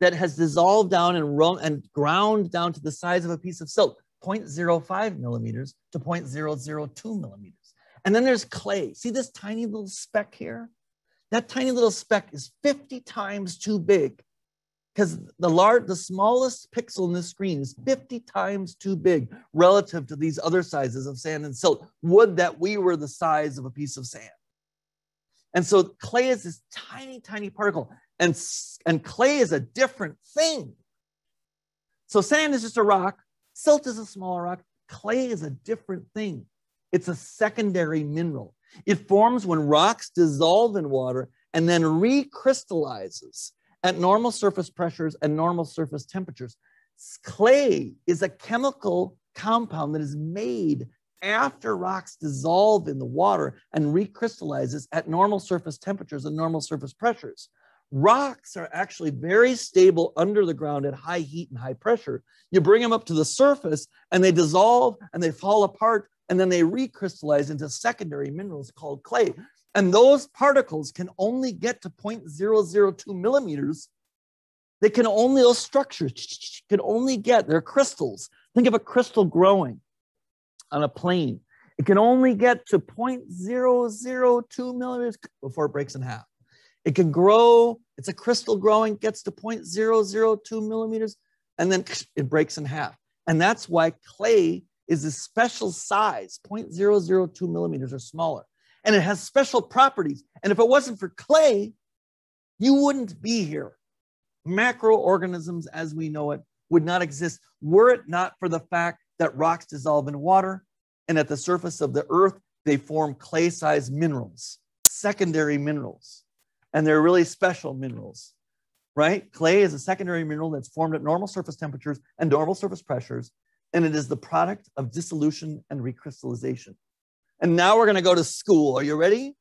that has dissolved down and, run, and ground down to the size of a piece of silt, 0.05 millimeters to 0.002 millimeters. And then there's clay. See this tiny little speck here? That tiny little speck is 50 times too big because the large, the smallest pixel in the screen is 50 times too big relative to these other sizes of sand and silt. Would that we were the size of a piece of sand. And so clay is this tiny, tiny particle, and, and clay is a different thing. So sand is just a rock, silt is a smaller rock, clay is a different thing. It's a secondary mineral. It forms when rocks dissolve in water and then recrystallizes at normal surface pressures and normal surface temperatures. Clay is a chemical compound that is made after rocks dissolve in the water and recrystallizes at normal surface temperatures and normal surface pressures. Rocks are actually very stable under the ground at high heat and high pressure. You bring them up to the surface and they dissolve and they fall apart and then they recrystallize into secondary minerals called clay. And those particles can only get to 0.002 millimeters. They can only, those structures can only get, they're crystals. Think of a crystal growing on a plane. It can only get to 0.002 millimeters before it breaks in half. It can grow, it's a crystal growing, gets to 0.002 millimeters, and then it breaks in half. And that's why clay is a special size, 0.002 millimeters or smaller. And it has special properties. And if it wasn't for clay, you wouldn't be here. Macroorganisms as we know it would not exist were it not for the fact that rocks dissolve in water, and at the surface of the earth, they form clay sized minerals, secondary minerals. And they're really special minerals, right? Clay is a secondary mineral that's formed at normal surface temperatures and normal surface pressures, and it is the product of dissolution and recrystallization. And now we're going to go to school. Are you ready?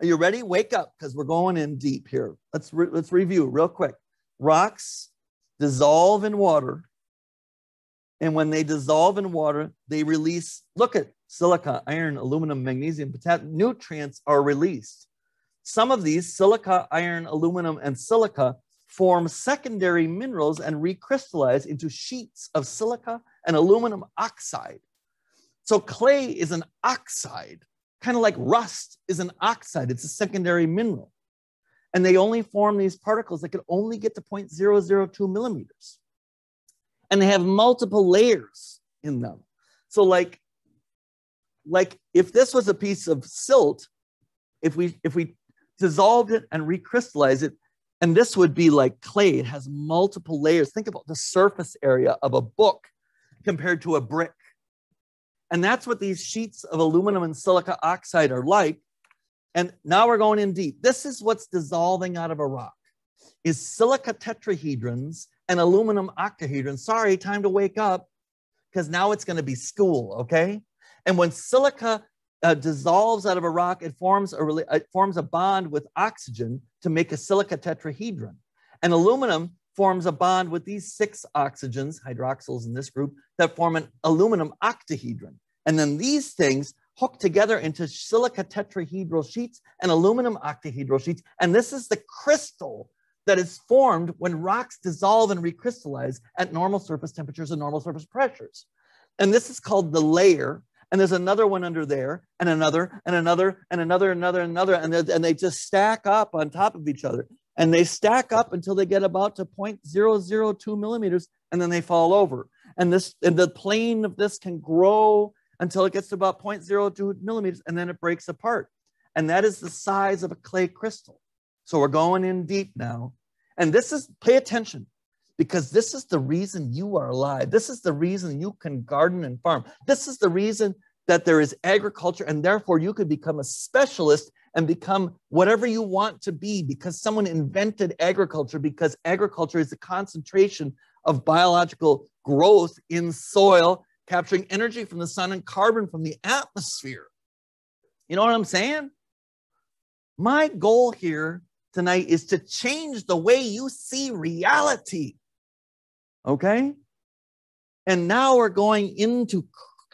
Are you ready? Wake up because we're going in deep here. Let's, re- let's review real quick. Rocks dissolve in water and when they dissolve in water, they release, look at silica, iron, aluminum, magnesium, potassium, nutrients are released. Some of these, silica, iron, aluminum, and silica, form secondary minerals and recrystallize into sheets of silica and aluminum oxide. So clay is an oxide, kind of like rust is an oxide. It's a secondary mineral. And they only form these particles that can only get to 0.002 millimeters and they have multiple layers in them. So like, like if this was a piece of silt, if we if we dissolved it and recrystallized it, and this would be like clay, it has multiple layers. Think about the surface area of a book compared to a brick. And that's what these sheets of aluminum and silica oxide are like. And now we're going in deep. This is what's dissolving out of a rock is silica tetrahedrons and aluminum octahedron. Sorry, time to wake up because now it's going to be school, okay? And when silica uh, dissolves out of a rock, it forms a, it forms a bond with oxygen to make a silica tetrahedron. And aluminum forms a bond with these six oxygens, hydroxyls in this group, that form an aluminum octahedron. And then these things hook together into silica tetrahedral sheets and aluminum octahedral sheets. And this is the crystal that is formed when rocks dissolve and recrystallize at normal surface temperatures and normal surface pressures. And this is called the layer. And there's another one under there, and another, and another, and another, another, another, and, and they just stack up on top of each other. And they stack up until they get about to 0.002 millimeters, and then they fall over. And this, and the plane of this can grow until it gets to about 0.02 millimeters, and then it breaks apart. And that is the size of a clay crystal. So we're going in deep now. And this is, pay attention, because this is the reason you are alive. This is the reason you can garden and farm. This is the reason that there is agriculture, and therefore you could become a specialist and become whatever you want to be because someone invented agriculture, because agriculture is the concentration of biological growth in soil, capturing energy from the sun and carbon from the atmosphere. You know what I'm saying? My goal here tonight is to change the way you see reality. Okay? And now we're going into,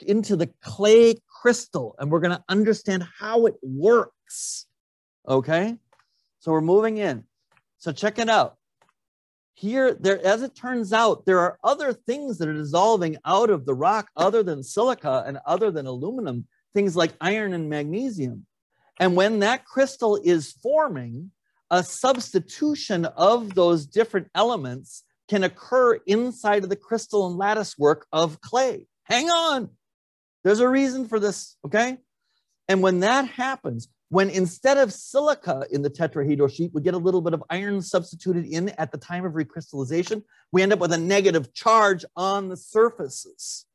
into the clay crystal and we're going to understand how it works. Okay? So we're moving in. So check it out. Here, there, as it turns out, there are other things that are dissolving out of the rock other than silica and other than aluminum, things like iron and magnesium. And when that crystal is forming, a substitution of those different elements can occur inside of the crystal and lattice work of clay. Hang on. There's a reason for this, okay? And when that happens, when instead of silica in the tetrahedral sheet, we get a little bit of iron substituted in at the time of recrystallization, we end up with a negative charge on the surfaces.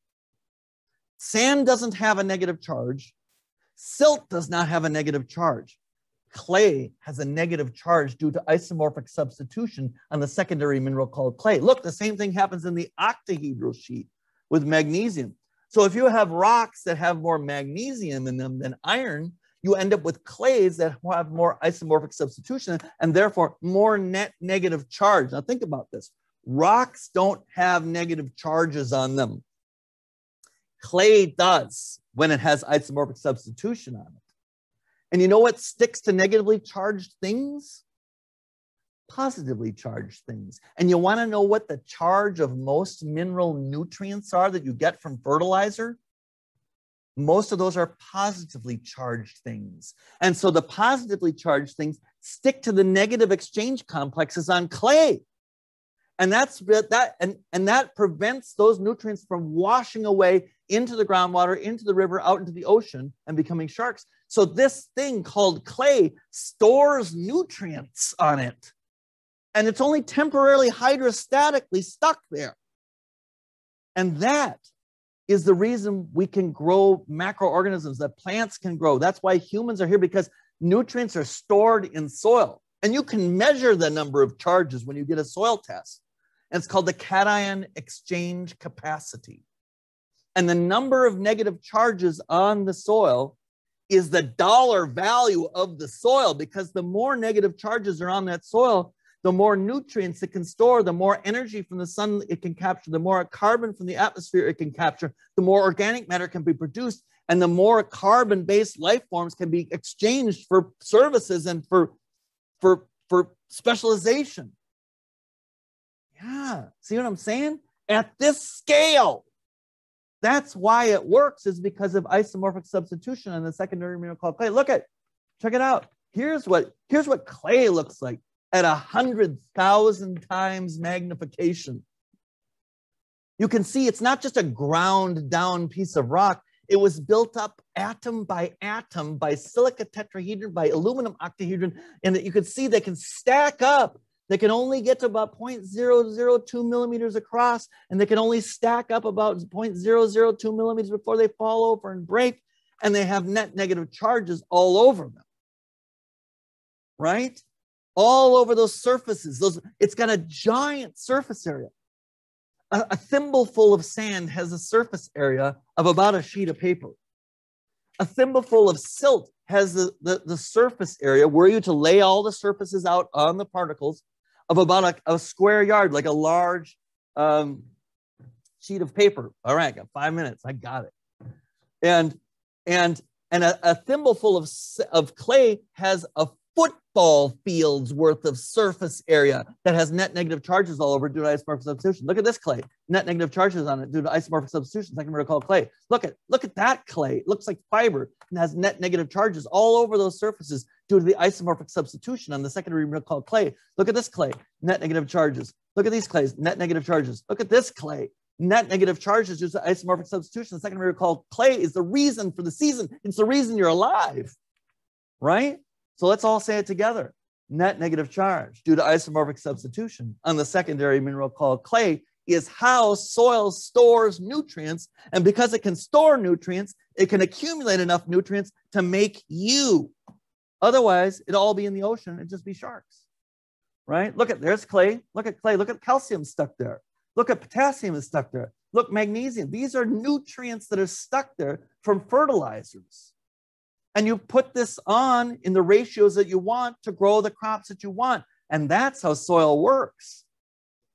Sand doesn't have a negative charge. Silt does not have a negative charge. Clay has a negative charge due to isomorphic substitution on the secondary mineral called clay. Look, the same thing happens in the octahedral sheet with magnesium. So if you have rocks that have more magnesium in them than iron, you end up with clays that have more isomorphic substitution and therefore more net negative charge. Now think about this. Rocks don't have negative charges on them. Clay does when it has isomorphic substitution on it. And you know what sticks to negatively charged things? Positively charged things. And you want to know what the charge of most mineral nutrients are that you get from fertilizer? most of those are positively charged things. And so the positively charged things stick to the negative exchange complexes on clay. And that's that and, and that prevents those nutrients from washing away into the groundwater, into the river, out into the ocean, and becoming sharks. So this thing called clay stores nutrients on it. And it's only temporarily hydrostatically stuck there. And that is the reason we can grow macroorganisms that plants can grow. That's why humans are here because nutrients are stored in soil. And you can measure the number of charges when you get a soil test. And it's called the cation exchange capacity. And the number of negative charges on the soil is the dollar value of the soil because the more negative charges are on that soil, the more nutrients it can store, the more energy from the sun it can capture, the more carbon from the atmosphere it can capture, the more organic matter can be produced, and the more carbon based life forms can be exchanged for services and for, for, for specialization. Yeah, see what I'm saying? At this scale, that's why it works, is because of isomorphic substitution on the secondary mineral called clay. Look at, check it out. Here's what here's what clay looks like at a hundred thousand times magnification. You can see it's not just a ground down piece of rock. It was built up atom by atom by silica tetrahedron, by aluminum octahedron, and that you can see they can stack up. They can only get to about 0.002 millimeters across, and they can only stack up about 0.002 millimeters before they fall over and break, and they have net negative charges all over them. Right? all over those surfaces. Those, it's got a giant surface area. A, a thimbleful of sand has a surface area of about a sheet of paper. A thimbleful of silt has the, the, the surface area were you to lay all the surfaces out on the particles of about a, a square yard, like a large um, sheet of paper. All right, I got five minutes. I got it. And and and a, a thimbleful of, of clay has a football fields worth of surface area that has net negative charges all over due to isomorphic substitution. Look at this clay, net negative charges on it due to isomorphic substitution, second called clay. Look at look at that clay. It looks like fiber and has net negative charges all over those surfaces due to the isomorphic substitution on the secondary mineral called clay. Look at this clay, net negative charges. Look at these clays, net negative charges. Look at this clay, net negative charges due to isomorphic substitution. The secondary mineral called clay is the reason for the season. It's the reason you're alive, right? So let's all say it together. Net negative charge due to isomorphic substitution on the secondary mineral called clay is how soil stores nutrients. And because it can store nutrients, it can accumulate enough nutrients to make you. Otherwise, it'd all be in the ocean and just be sharks. Right? Look at there's clay. Look at clay. Look at calcium stuck there. Look at potassium is stuck there. Look, magnesium. These are nutrients that are stuck there from fertilizers and you put this on in the ratios that you want to grow the crops that you want. And that's how soil works.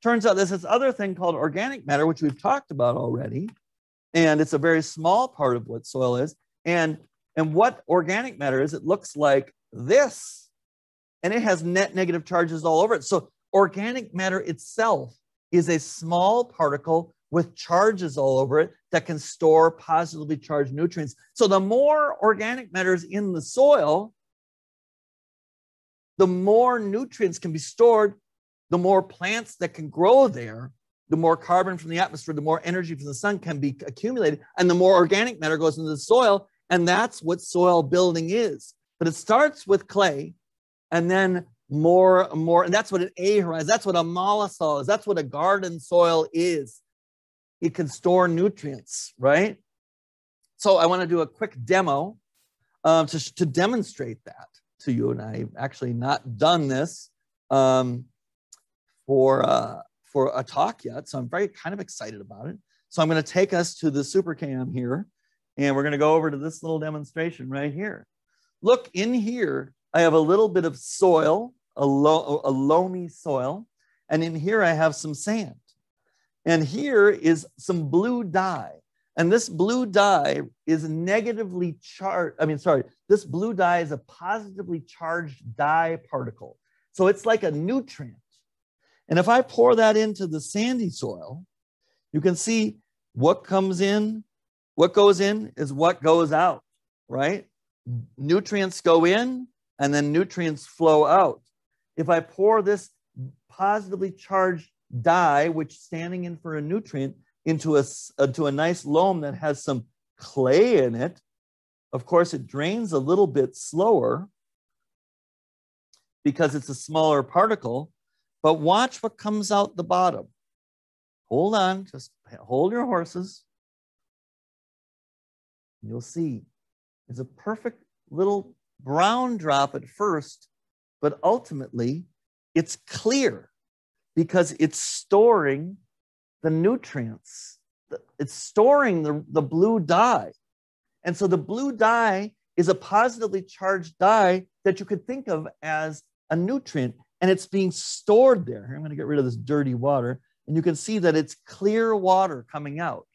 Turns out there's this other thing called organic matter, which we've talked about already. And it's a very small part of what soil is. And, and what organic matter is, it looks like this. And it has net negative charges all over it. So organic matter itself is a small particle with charges all over it that can store positively charged nutrients. So the more organic matter is in the soil, the more nutrients can be stored, the more plants that can grow there, the more carbon from the atmosphere, the more energy from the sun can be accumulated, and the more organic matter goes into the soil. And that's what soil building is. But it starts with clay and then more and more. And that's what an ahar is. That's what a mollisol is. That's what a garden soil is. It can store nutrients, right? So I want to do a quick demo um, to, to demonstrate that to you. And I've actually not done this um, for, uh, for a talk yet. So I'm very kind of excited about it. So I'm going to take us to the SuperCam here. And we're going to go over to this little demonstration right here. Look in here, I have a little bit of soil, a, lo a loamy soil. And in here, I have some sand. And here is some blue dye. And this blue dye is negatively charged. I mean, sorry, this blue dye is a positively charged dye particle. So it's like a nutrient. And if I pour that into the sandy soil, you can see what comes in, what goes in is what goes out, right? Nutrients go in and then nutrients flow out. If I pour this positively charged dye, which standing in for a nutrient, into a, into a nice loam that has some clay in it, of course, it drains a little bit slower because it's a smaller particle, but watch what comes out the bottom. Hold on, just hold your horses. You'll see it's a perfect little brown drop at first, but ultimately it's clear because it's storing the nutrients. It's storing the, the blue dye. And so the blue dye is a positively charged dye that you could think of as a nutrient, and it's being stored there. I'm going to get rid of this dirty water, and you can see that it's clear water coming out.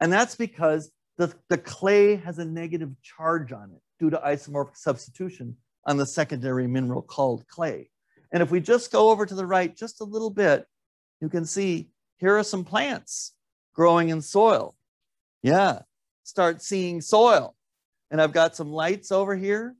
And that's because the, the clay has a negative charge on it due to isomorphic substitution on the secondary mineral called clay. And if we just go over to the right just a little bit, you can see here are some plants growing in soil. Yeah, start seeing soil. And I've got some lights over here,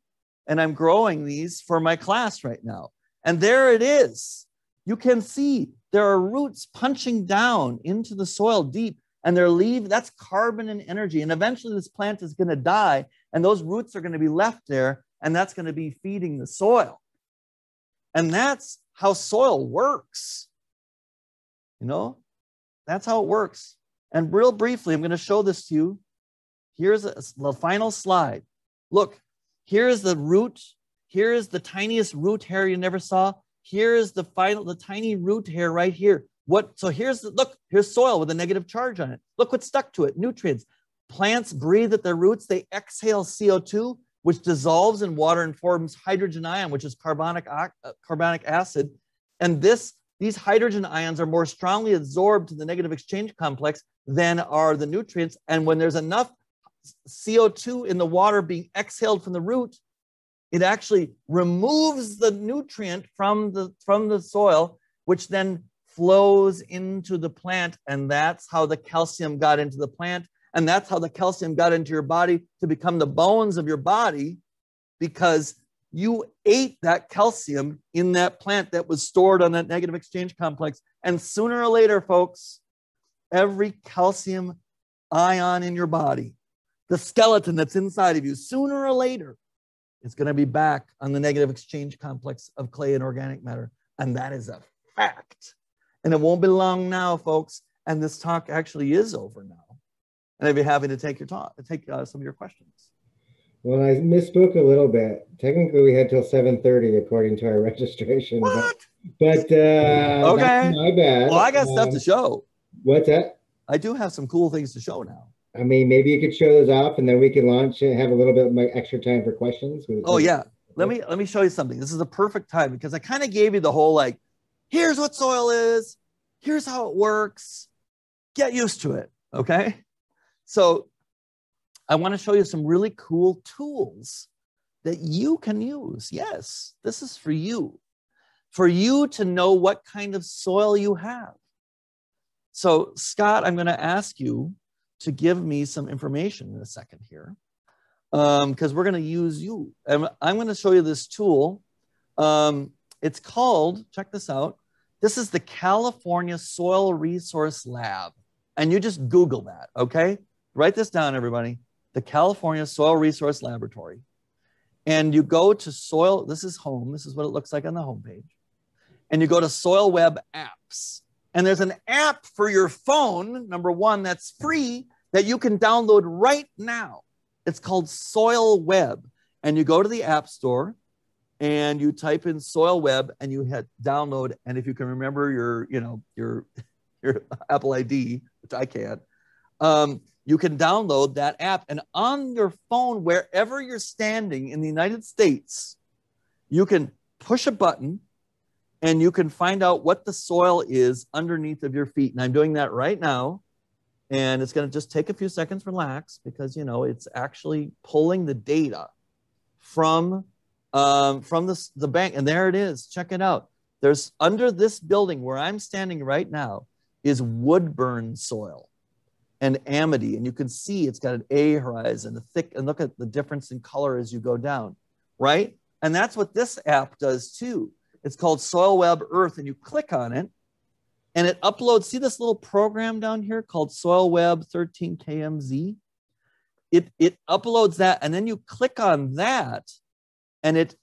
and I'm growing these for my class right now. And there it is. You can see there are roots punching down into the soil deep, and they're leaving. That's carbon and energy. And eventually, this plant is going to die, and those roots are going to be left there, and that's going to be feeding the soil. And that's how soil works. You know, that's how it works. And real briefly, I'm going to show this to you. Here's a, the final slide. Look, here is the root. Here is the tiniest root hair you never saw. Here is the final, the tiny root hair right here. What? So here's look. Here's soil with a negative charge on it. Look what's stuck to it. Nutrients. Plants breathe at their roots. They exhale CO2, which dissolves in water and forms hydrogen ion, which is carbonic uh, carbonic acid. And this these hydrogen ions are more strongly absorbed to the negative exchange complex than are the nutrients. And when there's enough CO2 in the water being exhaled from the root, it actually removes the nutrient from the, from the soil, which then flows into the plant. And that's how the calcium got into the plant. And that's how the calcium got into your body to become the bones of your body because you ate that calcium in that plant that was stored on that negative exchange complex. And sooner or later, folks, every calcium ion in your body, the skeleton that's inside of you, sooner or later, is going to be back on the negative exchange complex of clay and organic matter. And that is a fact. And it won't be long now, folks. And this talk actually is over now. And I'd be happy to take your talk, take uh, some of your questions. Well, I misspoke a little bit. Technically, we had till seven thirty according to our registration. What? But, but uh, okay, my bad. Well, I got um, stuff to um, show. What's that? I do have some cool things to show now. I mean, maybe you could show those off, and then we can launch and have a little bit of extra time for questions. Oh yeah, let me let me show you something. This is the perfect time because I kind of gave you the whole like, here's what soil is, here's how it works. Get used to it, okay? So I want to show you some really cool tools that you can use. Yes, this is for you, for you to know what kind of soil you have. So, Scott, I'm going to ask you to give me some information in a second here because um, we're going to use you. And I'm going to show you this tool. Um, it's called, check this out. This is the California Soil Resource Lab. And you just Google that, okay? Write this down, everybody. The California Soil Resource Laboratory. And you go to soil, this is home, this is what it looks like on the homepage. And you go to Soil Web Apps. And there's an app for your phone, number one, that's free that you can download right now. It's called Soil Web. And you go to the App Store and you type in soil web and you hit download. And if you can remember your you know your your apple id which i can't um, you can download that app. And on your phone wherever you're standing in the united states you can push a button and you can find out what the soil is underneath of your feet. And i'm doing that right now. And it's going to just take a few seconds relax because you know it's actually pulling the data from um, from the, the bank. And there it is. Check it out. There's under this building where I'm standing right now is Woodburn soil and Amity. And you can see it's got an A horizon, a thick, and look at the difference in color as you go down, right? And that's what this app does too. It's called Soil Web Earth, and you click on it and it uploads. See this little program down here called Soil Web 13KMZ? It, it uploads that, and then you click on that, and it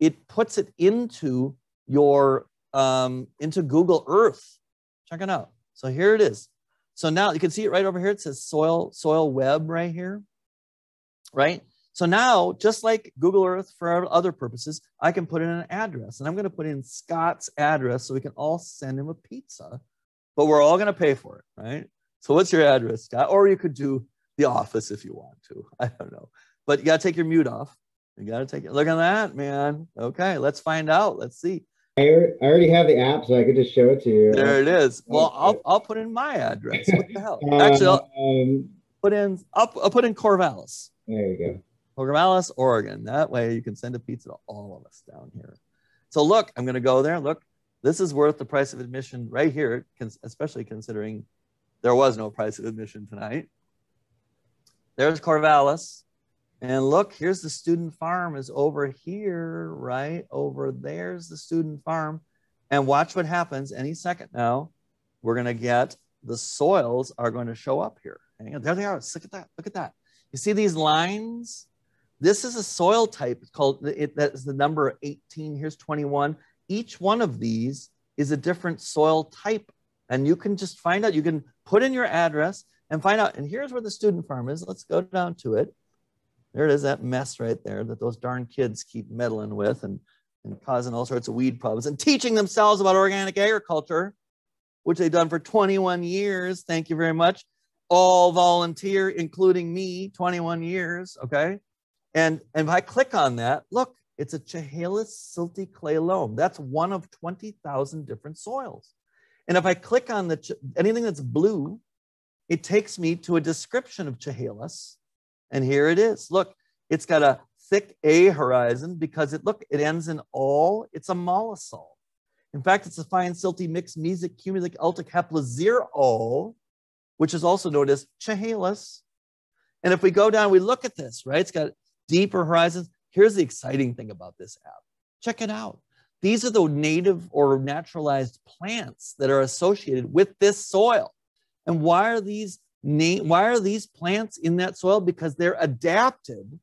it puts it into your um, into Google Earth. Check it out. So here it is. So now you can see it right over here. It says soil soil web right here, right? So now, just like Google Earth for other purposes, I can put in an address, and I'm going to put in Scott's address so we can all send him a pizza, but we're all going to pay for it, right? So what's your address, Scott? Or you could do the office if you want to. I don't know, but you got to take your mute off. You got to take it. Look at that, man. Okay, let's find out. Let's see. I already have the app, so I could just show it to you. There it is. Well, I'll, I'll put in my address. What the hell? Actually, I'll um, put in I'll, I'll put in Corvallis. There you go. Corvallis, Oregon. That way you can send a pizza to all of us down here. So look, I'm going to go there. Look, this is worth the price of admission right here, especially considering there was no price of admission tonight. There's Corvallis. And look, here's the student farm is over here, right? Over there's the student farm. And watch what happens any second now. We're going to get the soils are going to show up here. There they are. Look at that. Look at that. You see these lines? This is a soil type. It's called, it, that's the number 18. Here's 21. Each one of these is a different soil type. And you can just find out, you can put in your address and find out. And here's where the student farm is. Let's go down to it. There it is, that mess right there that those darn kids keep meddling with and, and causing all sorts of weed problems and teaching themselves about organic agriculture, which they've done for 21 years. Thank you very much. All volunteer, including me, 21 years. Okay. And, and if I click on that, look, it's a Chehalis silty clay loam. That's one of 20,000 different soils. And if I click on the anything that's blue, it takes me to a description of Chehalis and here it is. Look, it's got a thick A horizon because it look, it ends in all. It's a mollisol. In fact, it's a fine silty mixed mesic cumulic ultic haploxeroll, which is also known as Chehalis. And if we go down, we look at this, right? It's got deeper horizons. Here's the exciting thing about this app. Check it out. These are the native or naturalized plants that are associated with this soil. And why are these why are these plants in that soil? Because they're adapted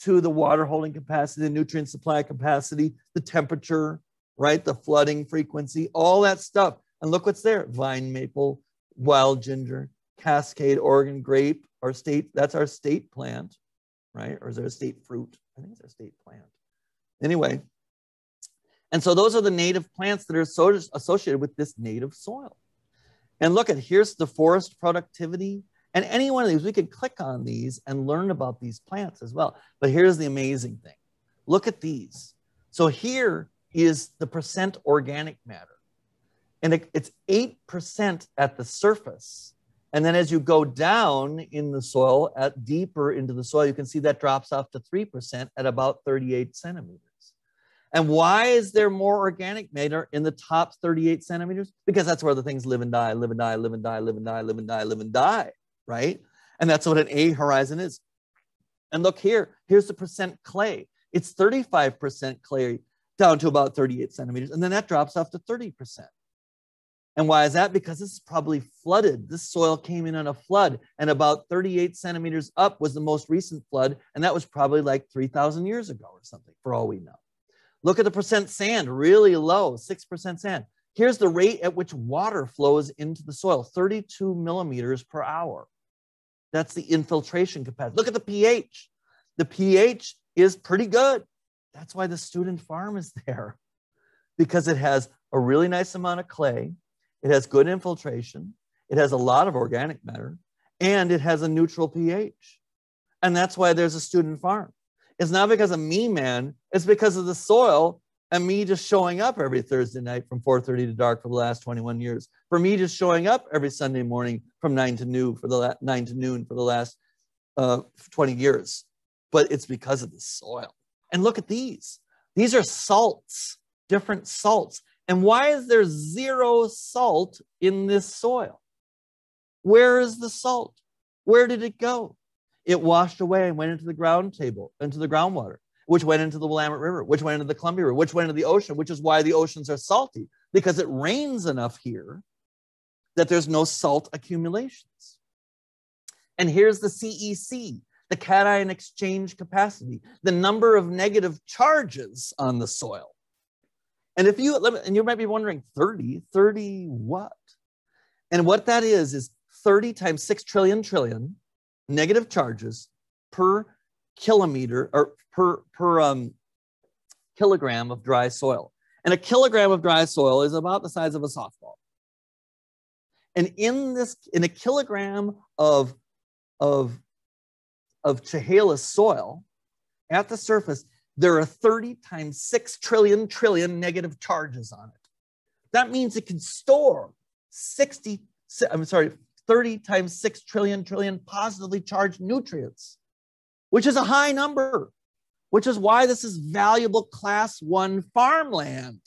to the water holding capacity, the nutrient supply capacity, the temperature, right? The flooding frequency, all that stuff. And look what's there vine maple, wild ginger, cascade Oregon grape, our state, that's our state plant, right? Or is there a state fruit? I think it's our state plant. Anyway, and so those are the native plants that are associated with this native soil. And look at here's the forest productivity. And any one of these, we could click on these and learn about these plants as well. But here's the amazing thing. Look at these. So here is the percent organic matter. And it, it's 8% at the surface. And then as you go down in the soil, at deeper into the soil, you can see that drops off to 3% at about 38 centimeters. And why is there more organic matter in the top 38 centimeters? Because that's where the things live and die, live and die, live and die, live and die, live and die, live and die, right? And that's what an A horizon is. And look here, here's the percent clay. It's 35% clay. down to about 38 centimeters, and then that drops off to 30%. And why is that? Because this is probably flooded. This soil came in on a flood, and about 38 centimeters up was the most recent flood, and that was probably like 3,000 years ago or something, for all we know. Look at the percent sand, really low, 6% sand. Here's the rate at which water flows into the soil 32 millimeters per hour. That's the infiltration capacity. Look at the pH. The pH is pretty good. That's why the student farm is there, because it has a really nice amount of clay it has good infiltration. It has a lot of organic matter and it has a neutral pH. And that's why there's a student farm. It's not because of me, man. It's because of the soil and me just showing up every Thursday night from 4:30 to dark for the last 21 years. For me just showing up every Sunday morning from 9 to noon for the la- 9 to noon for the last uh, 20 years. But it's because of the soil. And look at these. These are salts, different salts. And why is there zero salt in this soil? Where is the salt? Where did it go? It washed away and went into the ground table, into the groundwater, which went into the Willamette River, which went into the Columbia River, which went into the ocean, which is why the oceans are salty, because it rains enough here that there's no salt accumulations. And here's the CEC, the cation exchange capacity, the number of negative charges on the soil. And if you, and you might be wondering, 30, 30 what? And what that is, is 30 times 6 trillion trillion negative charges per kilometer or per, per um, kilogram of dry soil. And a kilogram of dry soil is about the size of a softball. And in this, in a kilogram of, of, of Chehalis soil at the surface, there are 30 times 6 trillion trillion negative charges on it. That means it can store 60, I'm sorry, 30 times 6 trillion trillion positively charged nutrients, which is a high number, which is why this is valuable class one farmland.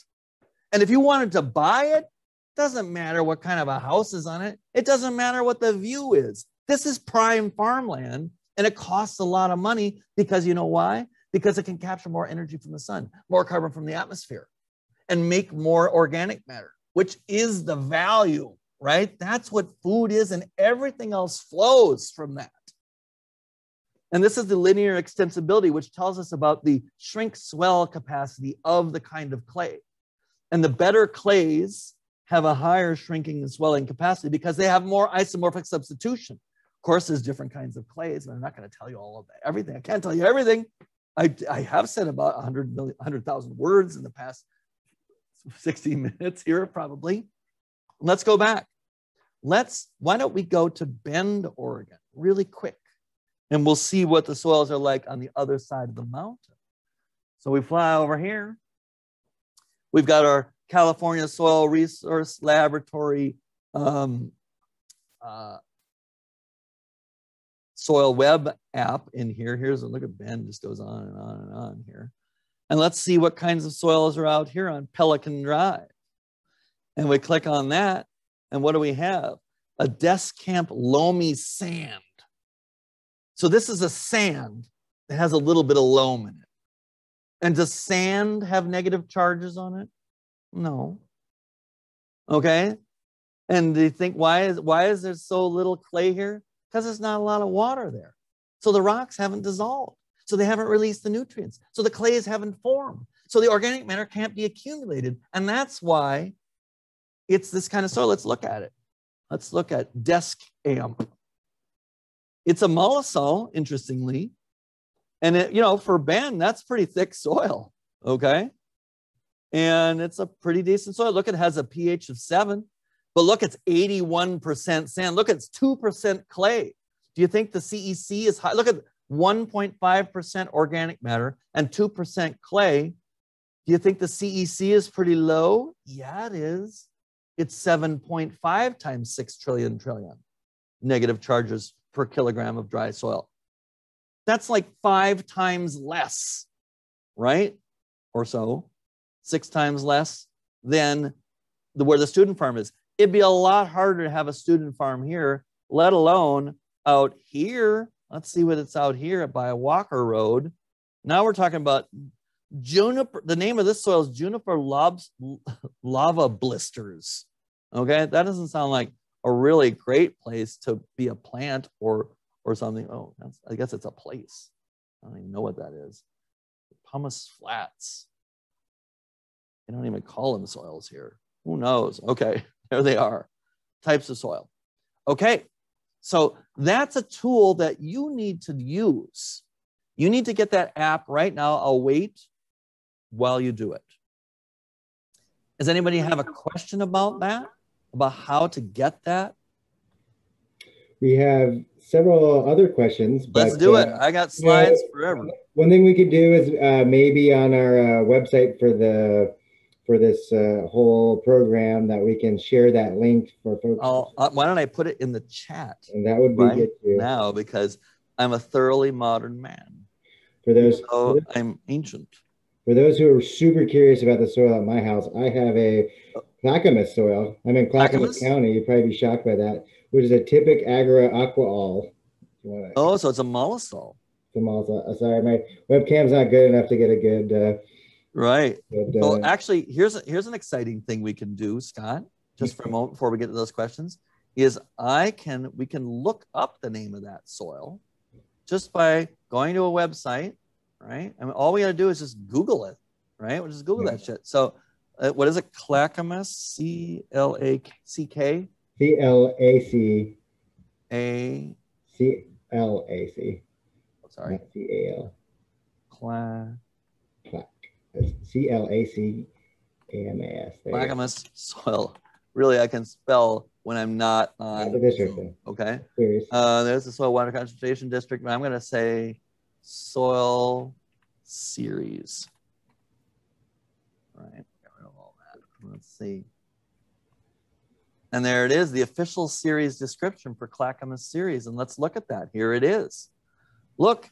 And if you wanted to buy it, doesn't matter what kind of a house is on it. It doesn't matter what the view is. This is prime farmland and it costs a lot of money because you know why? because it can capture more energy from the sun, more carbon from the atmosphere, and make more organic matter, which is the value, right? That's what food is, and everything else flows from that. And this is the linear extensibility, which tells us about the shrink swell capacity of the kind of clay. And the better clays have a higher shrinking and swelling capacity because they have more isomorphic substitution. Of course, there's different kinds of clays, and I'm not going to tell you all of that, everything. I can't tell you everything, I, I have said about 100 million, 100,000 words in the past 60 minutes here, probably. Let's go back. Let's, why don't we go to Bend, Oregon, really quick, and we'll see what the soils are like on the other side of the mountain. So we fly over here. We've got our California Soil Resource Laboratory um, uh, soil web app in here. Here's a look at Bend, just goes on and on and on here. And let's see what kinds of soils are out here on Pelican Drive. And we click on that. And what do we have? A Deskamp loamy sand. So this is a sand that has a little bit of loam in it. And does sand have negative charges on it? No. Okay. And do you think why is why is there so little clay here? because there's not a lot of water there. So the rocks haven't dissolved. So they haven't released the nutrients. So the clays haven't formed. So the organic matter can't be accumulated. And that's why it's this kind of soil. Let's look at it. Let's look at desk amp. It's a mollisol, interestingly. And it, you know, for Bend, that's pretty thick soil. Okay. And it's a pretty decent soil. Look, it has a pH of seven. But look, it's 81% sand. Look, it's 2% clay. Do you think the CEC is high? Look at 1.5% organic matter and 2% clay. Do you think the CEC is pretty low? Yeah, it is. It's 7.5 times 6 trillion trillion negative charges per kilogram of dry soil. That's like five times less, right? Or so, six times less than the, where the student farm is it'd be a lot harder to have a student farm here, let alone out here. Let's see what it's out here by Walker Road. Now we're talking about juniper. The name of this soil is juniper lobs, lava blisters. Okay, that doesn't sound like a really great place to be a plant or or something. Oh, I guess it's a place. I don't even know what that is. Pumice flats. I don't even call them soils here. Who knows? Okay, there they are. Types of soil. Okay, so that's a tool that you need to use. You need to get that app right now. I'll wait while you do it. Does anybody have a question about that? About how to get that? We have several other questions. Let's do uh, it. I got slides you know, forever. One thing we could do is uh, maybe on our uh, website for the for this uh, whole program that we can share that link for folks. Oh, uh, why don't I put it in the chat? And that would be right good now because I'm a thoroughly modern man. For those, so I'm ancient. For those who are super curious about the soil at my house, I have a Clackamas soil. I'm in Clackamas, Clackamas? County. You'd probably be shocked by that, which is a typic Argiaquoll. Oh, so it's a mollisol. It's a mollisol. Uh, sorry, my webcam's not good enough to get a good. Uh, right. Good, uh, well, actually, here's here's an exciting thing we can do, Scott. Just for a moment before we get to those questions, is I can we can look up the name of that soil just by going to a website, right? I mean, all we got to do is just Google it, right? We'll just Google yeah. that shit. So, uh, what is it? Clackamas, C L A C K. C L A C. A. C L A C. Sorry. C A L. Cla. Clack. C L A C A M A S. Clackamas soil. Really, I can spell when I'm not on. the district. Okay. Uh, there's the soil water conservation district. but I'm going to say soil series. All right. Get rid of all that. Let's see. And there it is, the official series description for Clackamas series. And let's look at that. Here it is. Look,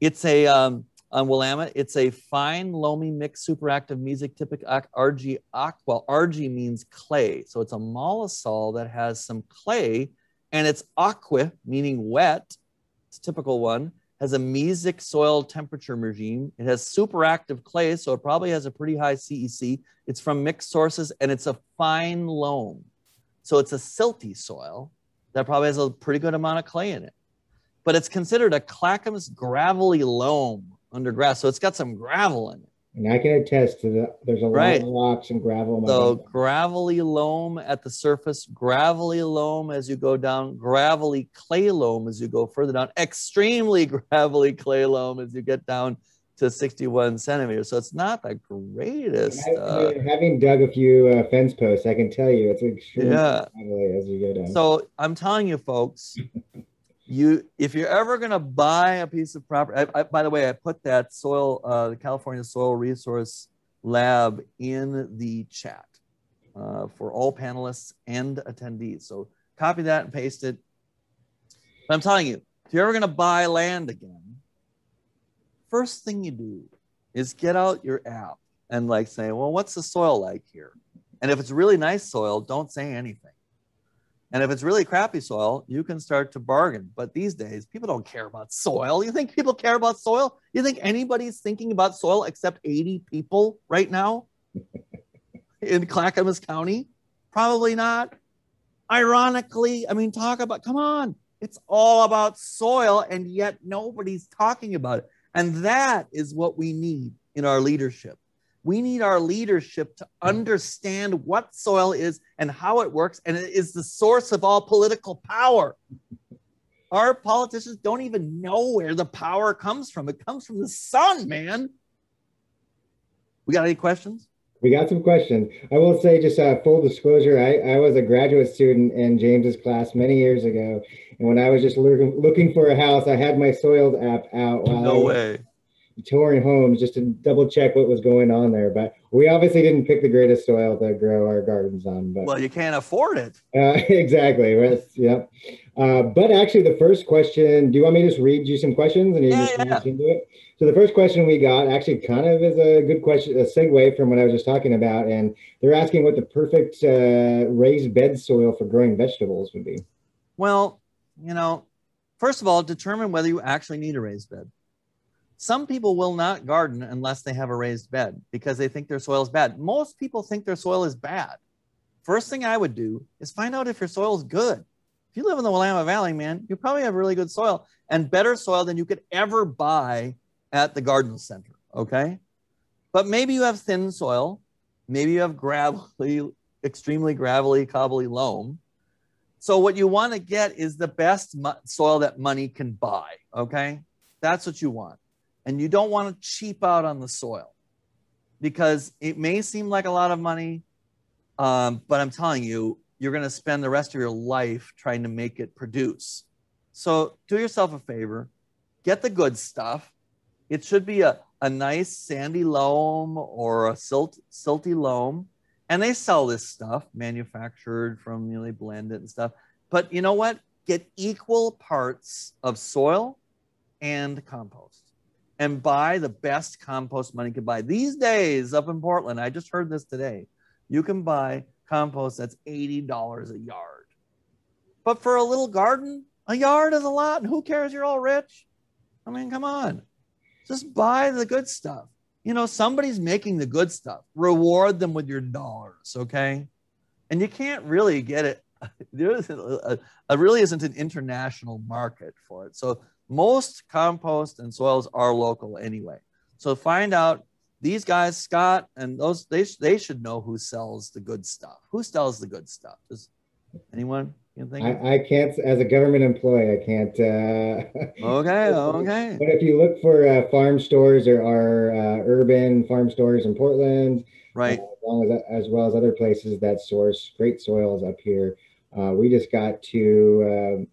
it's a um, on Willamette. It's a fine, loamy, mixed, superactive mesotypic RG aqua. RG means clay. So it's a mollisol that has some clay and it's aqua, meaning wet. It's a typical one. Has a mesic soil temperature regime. It has superactive clay, so it probably has a pretty high CEC. It's from mixed sources and it's a fine loam. So it's a silty soil that probably has a pretty good amount of clay in it. But it's considered a Clackamas gravelly loam under grass. So it's got some gravel in it. And I can attest to that. There's a right. lot of rocks and gravel. so gravelly loam at the surface, gravelly loam as you go down, gravelly clay loam as you go further down, extremely gravelly clay loam as you get down to 61 centimeters. So it's not the greatest. Uh, having dug a few uh, fence posts, I can tell you it's extremely yeah. gravelly as you go down. So I'm telling you, folks, you if you're ever going to buy a piece of property I, I, by the way i put that soil uh, the california soil resource lab in the chat uh, for all panelists and attendees. So copy that and paste it. But i'm telling you if you're ever going to buy land again first thing you do is get out your app and like say well what's the soil like here? And if it's really nice soil don't say anything and if it's really crappy soil, you can start to bargain. But these days, people don't care about soil. You think people care about soil? You think anybody's thinking about soil except 80 people right now in Clackamas County? Probably not. Ironically, I mean, talk about, come on, it's all about soil, and yet nobody's talking about it. And that is what we need in our leadership. We need our leadership to understand what soil is and how it works, and it is the source of all political power. Our politicians don't even know where the power comes from. It comes from the sun, man. We got any questions? We got some questions. I will say, just uh, full disclosure, I, I was a graduate student in James's class many years ago. And when I was just looking, looking for a house, I had my soils app out. no way touring homes just to double check what was going on there. But we obviously didn't pick the greatest soil to grow our gardens on. But well, you can't afford it. Uh, exactly. Yep. Uh, but actually, the first question. Do you want me to just read you some questions and you yeah, just yeah. into it? So the first question we got actually kind of is a good question, a segue from what I was just talking about, and they're asking what the perfect uh, raised bed soil for growing vegetables would be. Well, you know, first of all, determine whether you actually need a raised bed Some people will not garden unless they have a raised bed because they think their soil is bad. Most people think their soil is bad. First thing I would do is find out if your soil is good. If you live in the Willamette Valley, man, you probably have really good soil and better soil than you could ever buy at the garden center. Okay. But maybe you have thin soil. Maybe you have gravelly, extremely gravelly, cobbly loam. So what you want to get is the best soil that money can buy. Okay. That's what you want. And you don't want to cheap out on the soil because it may seem like a lot of money, um, but I'm telling you, you're going to spend the rest of your life trying to make it produce. So do yourself a favor, get the good stuff. It should be a, a nice sandy loam or a silt, silty loam. And they sell this stuff manufactured from, you know, they blend it and stuff. But you know what? Get equal parts of soil and compost and buy the best compost money can buy. These days up in Portland, I just heard this today, you can buy compost that's $80 a yard. But for a little garden, a yard is a lot. And who cares? You're all rich. I mean, come on. Just buy the good stuff. You know, somebody's making the good stuff. Reward them with your dollars, okay? And you can't really get it. There isn't a, a really isn't an international market for it. So most compost and soils are local anyway. So find out these guys, Scott, and those they they should know who sells the good stuff. Who sells the good stuff? Does anyone? You think? I, I can't, as a government employee, I can't. Uh, okay, okay. But if you look for uh, farm stores, there are uh, urban farm stores in Portland, right? Uh, as, well as, as well as other places that source great soils up here. Uh, we just got to um,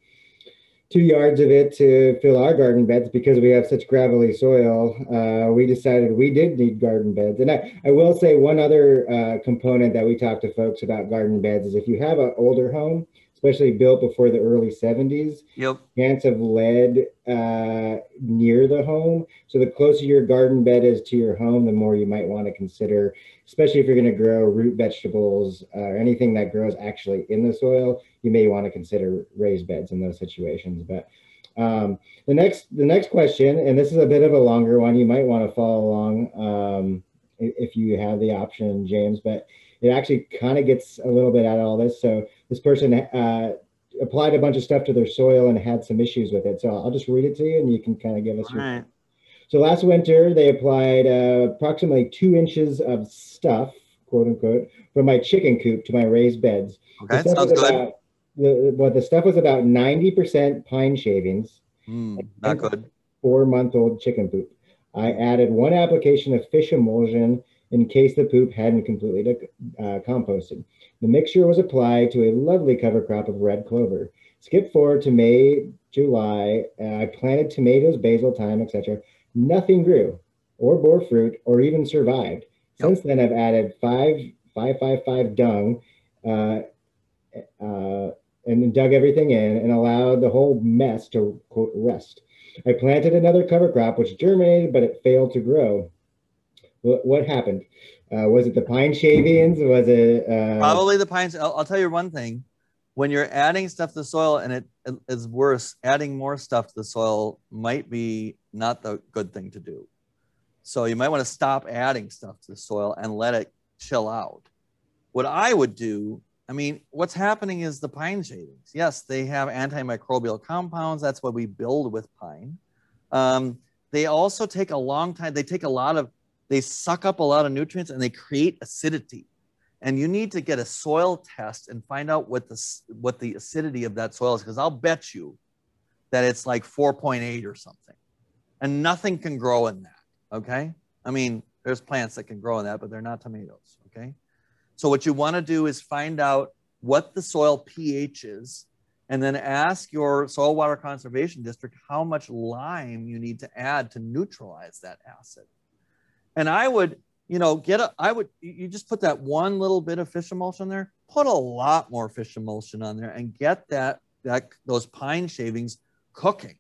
two yards of it to fill our garden beds because we have such gravelly soil. Uh, we decided we did need garden beds. And I, I will say one other uh, component that we talk to folks about garden beds is if you have an older home, especially built before the early 70s. Yep. Chance of lead uh, near the home. So the closer your garden bed is to your home, the more you might want to consider, especially if you're going to grow root vegetables uh, or anything that grows actually in the soil, you may want to consider raised beds in those situations. But um, the next the next question, and this is a bit of a longer one, you might want to follow along um, if you have the option, James, but it actually kind of gets a little bit out of all this. So this person uh, applied a bunch of stuff to their soil and had some issues with it. So I'll just read it to you and you can kind of give us All your. Right. So last winter, they applied uh, approximately two inches of stuff, quote unquote, from my chicken coop to my raised beds. Okay, sounds good. About, the, well, the stuff was about 90% pine shavings. Mm, not good. Four month old chicken poop. I added one application of fish emulsion in case the poop hadn't completely uh, composted. The mixture was applied to a lovely cover crop of red clover. Skip forward to May, July. Uh, I planted tomatoes, basil, thyme, etc. Nothing grew, or bore fruit, or even survived. Since then, I've added five, five, five, five dung, uh, uh, and dug everything in and allowed the whole mess to quote rest. I planted another cover crop, which germinated, but it failed to grow. What, what happened? Uh, was it the pine shavings? Was it uh... probably the pines? I'll, I'll, tell you one thing: when you're adding stuff to the soil, and it, it is worse, adding more stuff to the soil might be not the good thing to do. So you might want to stop adding stuff to the soil and let it chill out. What I would do, I mean, what's happening is the pine shavings. Yes, they have antimicrobial compounds. That's what we build with pine. Um, they also take a long time. They take a lot of they suck up a lot of nutrients and they create acidity. And you need to get a soil test and find out what the what the acidity of that soil is, because I'll bet you that it's like 4.8 or something. And nothing can grow in that. Okay. I mean, there's plants that can grow in that, but they're not tomatoes. Okay. So what you want to do is find out what the soil pH is and then ask your soil water conservation district how much lime you need to add to neutralize that acid. And I would, you know, get a, I would, you just put that one little bit of fish emulsion there, put a lot more fish emulsion on there and get that, that, those pine shavings cooking.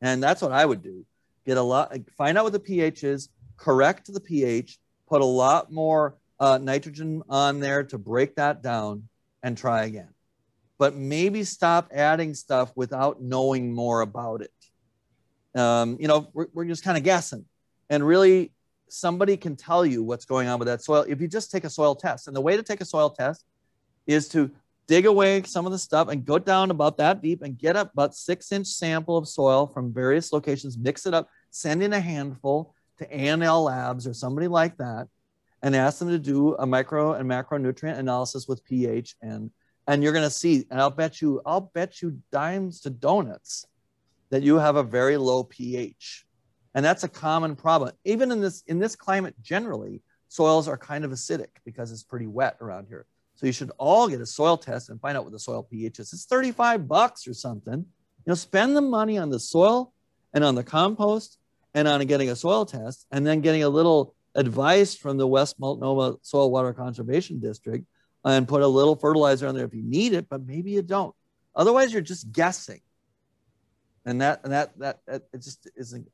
And that's what I would do. Get a lot, find out what the pH is, correct the pH, put a lot more uh, nitrogen on there to break that down and try again. But maybe stop adding stuff without knowing more about it. um, you know, we're, we're just kind of guessing. And really, somebody can tell you what's going on with that soil if you just take a soil test. And the way to take a soil test is to dig away some of the stuff and go down about that deep and get up about six inch sample of soil from various locations, mix it up, send in a handful to ANL Labs or somebody like that, and ask them to do a micro and macronutrient analysis with pH and and you're going to see and I'll bet you I'll bet you dimes to donuts that you have a very low pH. And that's a common problem. Even in this in this climate generally, soils are kind of acidic because it's pretty wet around here. So you should all get a soil test and find out what the soil pH is. It's 35 bucks or something. You know, spend the money on the soil and on the compost and on getting a soil test and then getting a little advice from the West Multnomah Soil Water Conservation District and put a little fertilizer on there if you need it, but maybe you don't. Otherwise, you're just guessing and that and that that, that it just isn't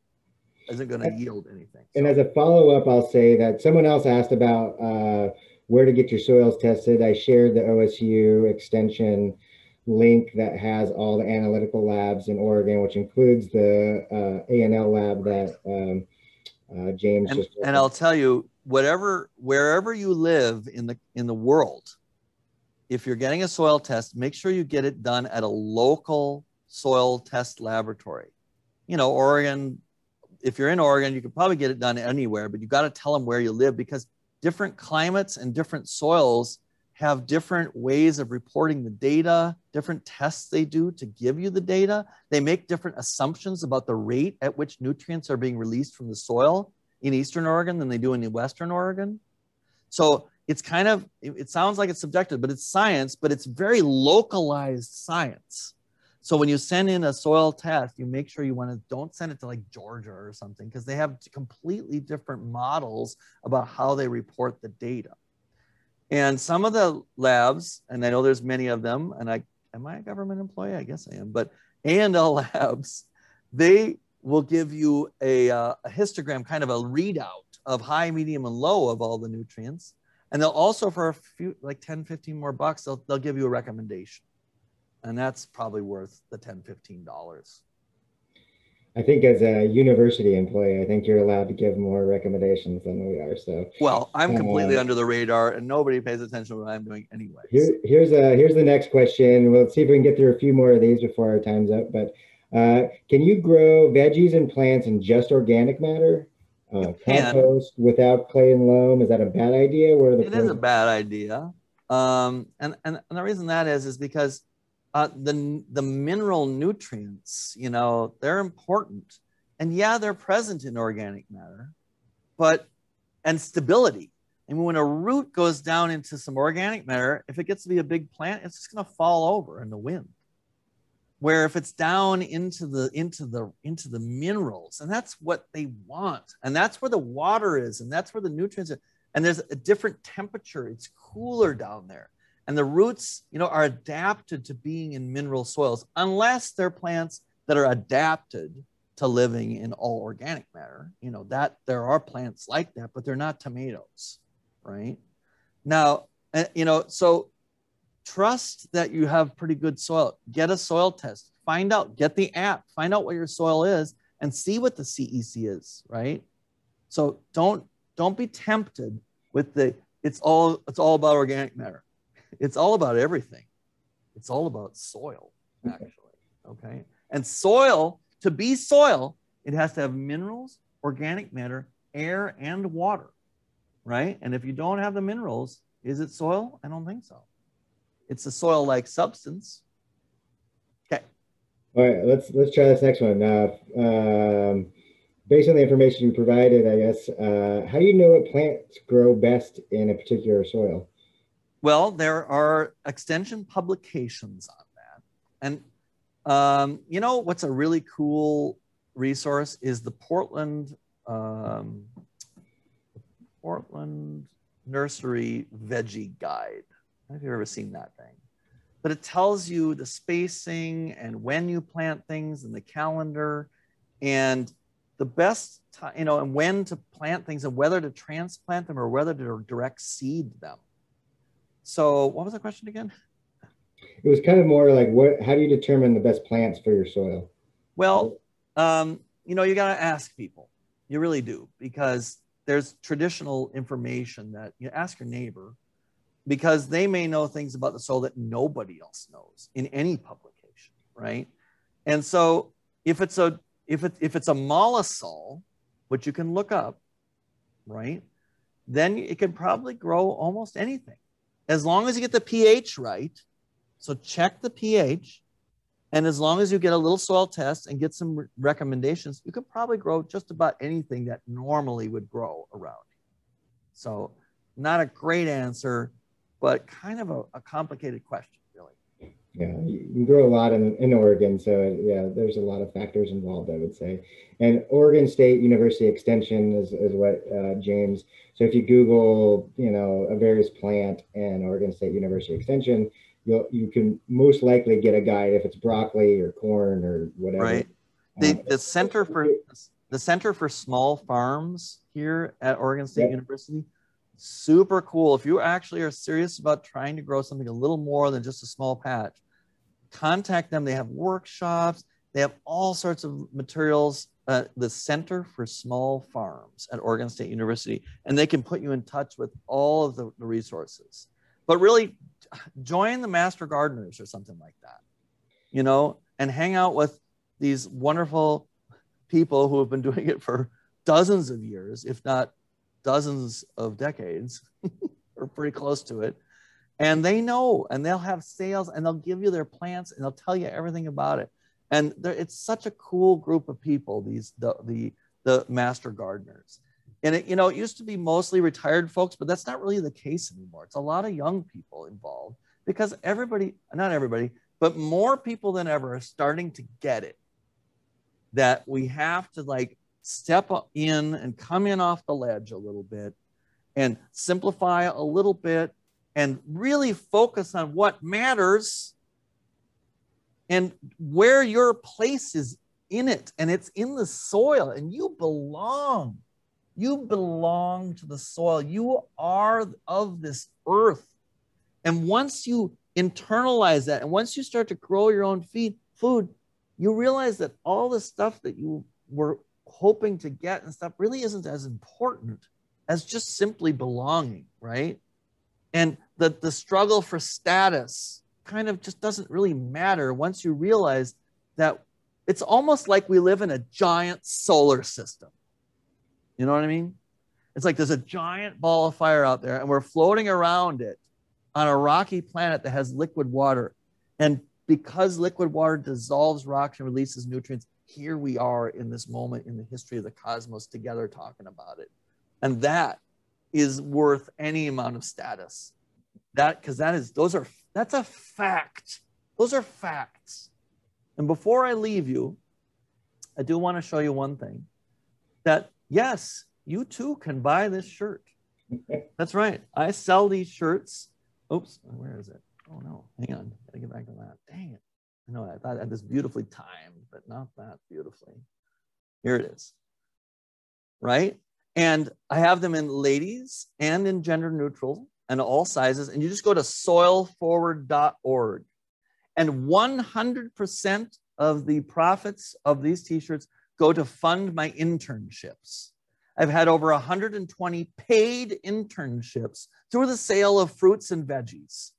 isn't going to yield anything. So. And as a follow up, I'll say that someone else asked about uh, where to get your soils tested. I shared the OSU extension link that has all the analytical labs in Oregon, which includes the uh, ANL lab that um, uh, James and, just. And I'll tell you, whatever wherever you live in the in the world, if you're getting a soil test, make sure you get it done at a local soil test laboratory. You know, Oregon, if you're in Oregon, you could probably get it done anywhere, but you've got to tell them where you live because different climates and different soils have different ways of reporting the data, different tests they do to give you the data. They make different assumptions about the rate at which nutrients are being released from the soil in Eastern Oregon than they do in Western Oregon. So it's kind of, it sounds like it's subjective, but it's science, but it's very localized science. So when you send in a soil test, you make sure you want to don't send it to like Georgia or something because they have completely different models about how they report the data. And some of the labs, and I know there's many of them, and I am I a government employee? I guess I am, but ANL labs, they will give you a, uh, a histogram, kind of a readout of high, medium, and low of all the nutrients. And they'll also, for a few, like 10, 15 more bucks, they'll, they'll give you a recommendation and that's probably worth the 10 15 dollars. I think as a university employee i think you're allowed to give more recommendations than we are so well i'm completely uh, under the radar and nobody pays attention to what i'm doing anyway here, here's a here's the next question. We'll see if we can get through a few more of these before our time's up but uh, can you grow veggies and plants in just organic matter? Uh, compost without clay and loam? Is that a bad idea? Where the it is a bad idea. Um, and, and and the reason that is is because uh, the, the mineral nutrients, you know, they're important. And yeah, they're present in organic matter, but, and stability. And when a root goes down into some organic matter, if it gets to be a big plant, it's just going to fall over in the wind. Where if it's down into the into the into the minerals, and that's what they want, and that's where the water is, and that's where the nutrients are, and there's a different temperature. It's cooler down there. And the roots, you know, are adapted to being in mineral soils, unless they're plants that are adapted to living in all organic matter. You know, that there are plants like that, but they're not tomatoes, right? Now, eh, you know, so trust that you have pretty good soil. Get a soil test, find out, get the app, find out what your soil is, and see what the CEC is, right? So don't don't be tempted with the it's all it's all about organic matter it's all about everything. It's all about soil, actually. Okay. And soil, to be soil, it has to have minerals, organic matter, air, and water. Right. And if you don't have the minerals, is it soil? I don't think so. It's a soil like substance. Okay. All right. Let's let's try this next one. Uh, um, based on the information you provided, I guess, uh, how do you know what plants grow best in a particular soil? Well, there are extension publications on that. And, um, you know, what's a really cool resource is the Portland, um, Portland Nursery Veggie Guide. Have you ever seen that thing? But it tells you the spacing and when you plant things and the calendar and the best time, you know, and when to plant things and whether to transplant them or whether to direct seed them. So what was the question again? It was kind of more like what how do you determine the best plants for your soil? Well, um, you know, you got to ask people. You really do, because there's traditional information that you ask your neighbor because they may know things about the soil that nobody else knows in any publication, right? And so if it's a if it if it's a mollisol, which you can look up, right? Then it can probably grow almost anything as long as you get the pH right. So check the pH. And as long as you get a little soil test and get some recommendations, you could probably grow just about anything that normally would grow around. So, not a great answer, but kind of a, a complicated question, Yeah, you can grow a lot in, in Oregon. So, yeah, there's a lot of factors involved, I would say. And Oregon State University Extension is, is what uh, James. So, if you Google, you know, a various plant and Oregon State University Extension, you'll you can most likely get a guide if it's broccoli or corn or whatever. Right. The um, the center for the Center for Small Farms here at Oregon State University, super cool. If you actually are serious about trying to grow something a little more than just a small patch, contact them. They have workshops. They have all sorts of materials. Uh, the Center for Small Farms at Oregon State University, and they can put you in touch with all of the, the resources. But really, join the master gardeners or something like that, you know, and hang out with these wonderful people who have been doing it for dozens of years, if not dozens of decades, or pretty close to it. And they know, and they'll have sales, and they'll give you their plants, and they'll tell you everything about it. And it's such a cool group of people. These the the the master gardeners. And it, you know, it used to be mostly retired folks, but that's not really the case anymore. It's a lot of young people involved because everybody, not everybody, but more people than ever are starting to get it that we have to like step up in and come in off the ledge a little bit and simplify a little bit and really focus on what matters and where your place is in it and it's in the soil and you belong you belong to the soil. You are of this earth. And once you internalize that, and once you start to grow your own feed, food, you realize that all the stuff that you were hoping to get and stuff really isn't as important as just simply belonging, right? And the, the struggle for status kind of just doesn't really matter once you realize that it's almost like we live in a giant solar system you know what I mean? It's like there's a giant ball of fire out there and we're floating around it on a rocky planet that has liquid water. And because liquid water dissolves rocks and releases nutrients, here we are in this moment in the history of the cosmos together talking about it. And that is worth any amount of status. That because that is those are that's a fact. Those are facts. And before I leave you, I do want to show you one thing that yes, you too can buy this shirt. That's right. I sell these shirts. Oops, where is it? Oh no, hang on. Gotta get back to that. Dang it. I know I thought I had this beautifully timed, but not that beautifully. Here it is. Right? And I have them in ladies and in gender neutral and all sizes. And you just go to soilforward.org. And 100% of the profits of these t shirts go to fund my internships. I've had over 120 paid internships through the sale of fruits and veggies.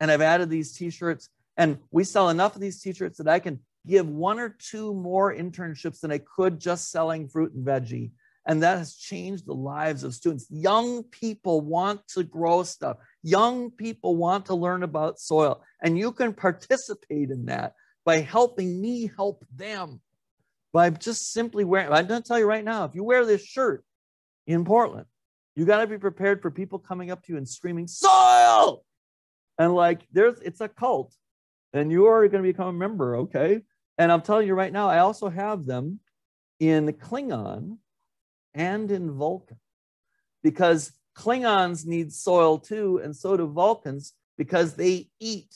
And I've added these t shirts, and we sell enough of these t shirts that I can give one or two more internships than I could just selling fruit and veggie. And that has changed the lives of students. Young people want to grow stuff, young people want to learn about soil. And you can participate in that by helping me help them by just simply wearing. I'm going to tell you right now if you wear this shirt in Portland, you got to be prepared for people coming up to you and screaming, soil! And like, there's, it's a cult. And you are going to become a member, okay? And I'm telling you right now, I also have them in Klingon and in Vulcan because Klingons need soil too, and so do Vulcans because they eat.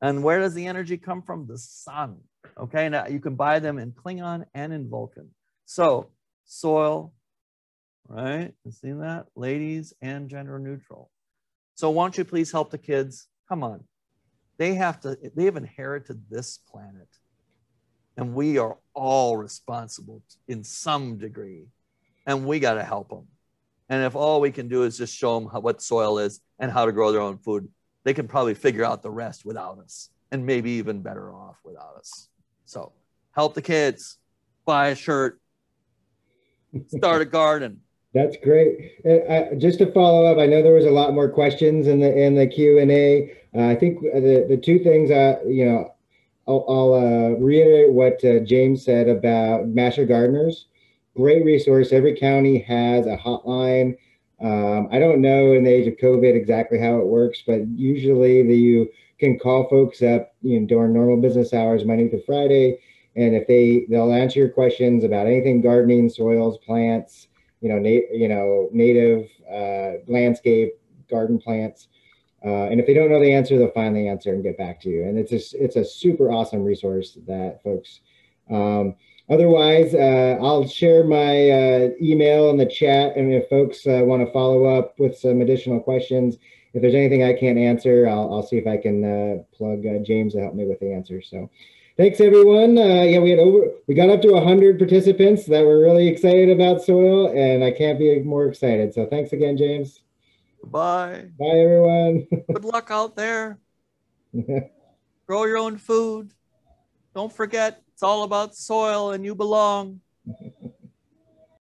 And where does the energy come from? The sun. Okay, now you can buy them in Klingon and in Vulcan. So soil, right? You see that? Ladies and gender neutral. So won't you please help the kids? Come on. They have to, they have inherited this planet. And we are all responsible in some degree. And we got to help them. And if all we can do is just show them how, what soil is and how to grow their own food, they can probably figure out the rest without us and maybe even better off without us. So help the kids, buy a shirt, start a garden. That's great. Uh, just to follow up, I know there was a lot more questions in the in the Q and A. Uh, I think the the two things, uh, you know, I'll, I'll uh, reiterate what uh, James said about Master Gardeners. Great resource. Every county has a hotline. Um, I don't know in the age of COVID exactly how it works, but usually the, you can call folks up you know, during normal business hours, Monday through Friday, and if they they'll answer your questions about anything gardening, soils, plants, you know, you know, native uh, landscape, garden plants. Uh, and if they don't know the answer, they'll find the answer and get back to you. And it's a, it's a super awesome resource that folks. Um, otherwise, uh, I'll share my uh, email in the chat. And if folks uh, want to follow up with some additional questions, if there's anything I can't answer, I'll, I'll see if I can uh, plug James to help me with the answer. So thanks everyone. Uh, yeah, we had over, we got up to 100 participants that were really excited about soil, and I can't be more excited. So thanks again, James. Bye. Bye, everyone. Good luck out there. Grow your own food. Don't forget, it's all about soil and you belong.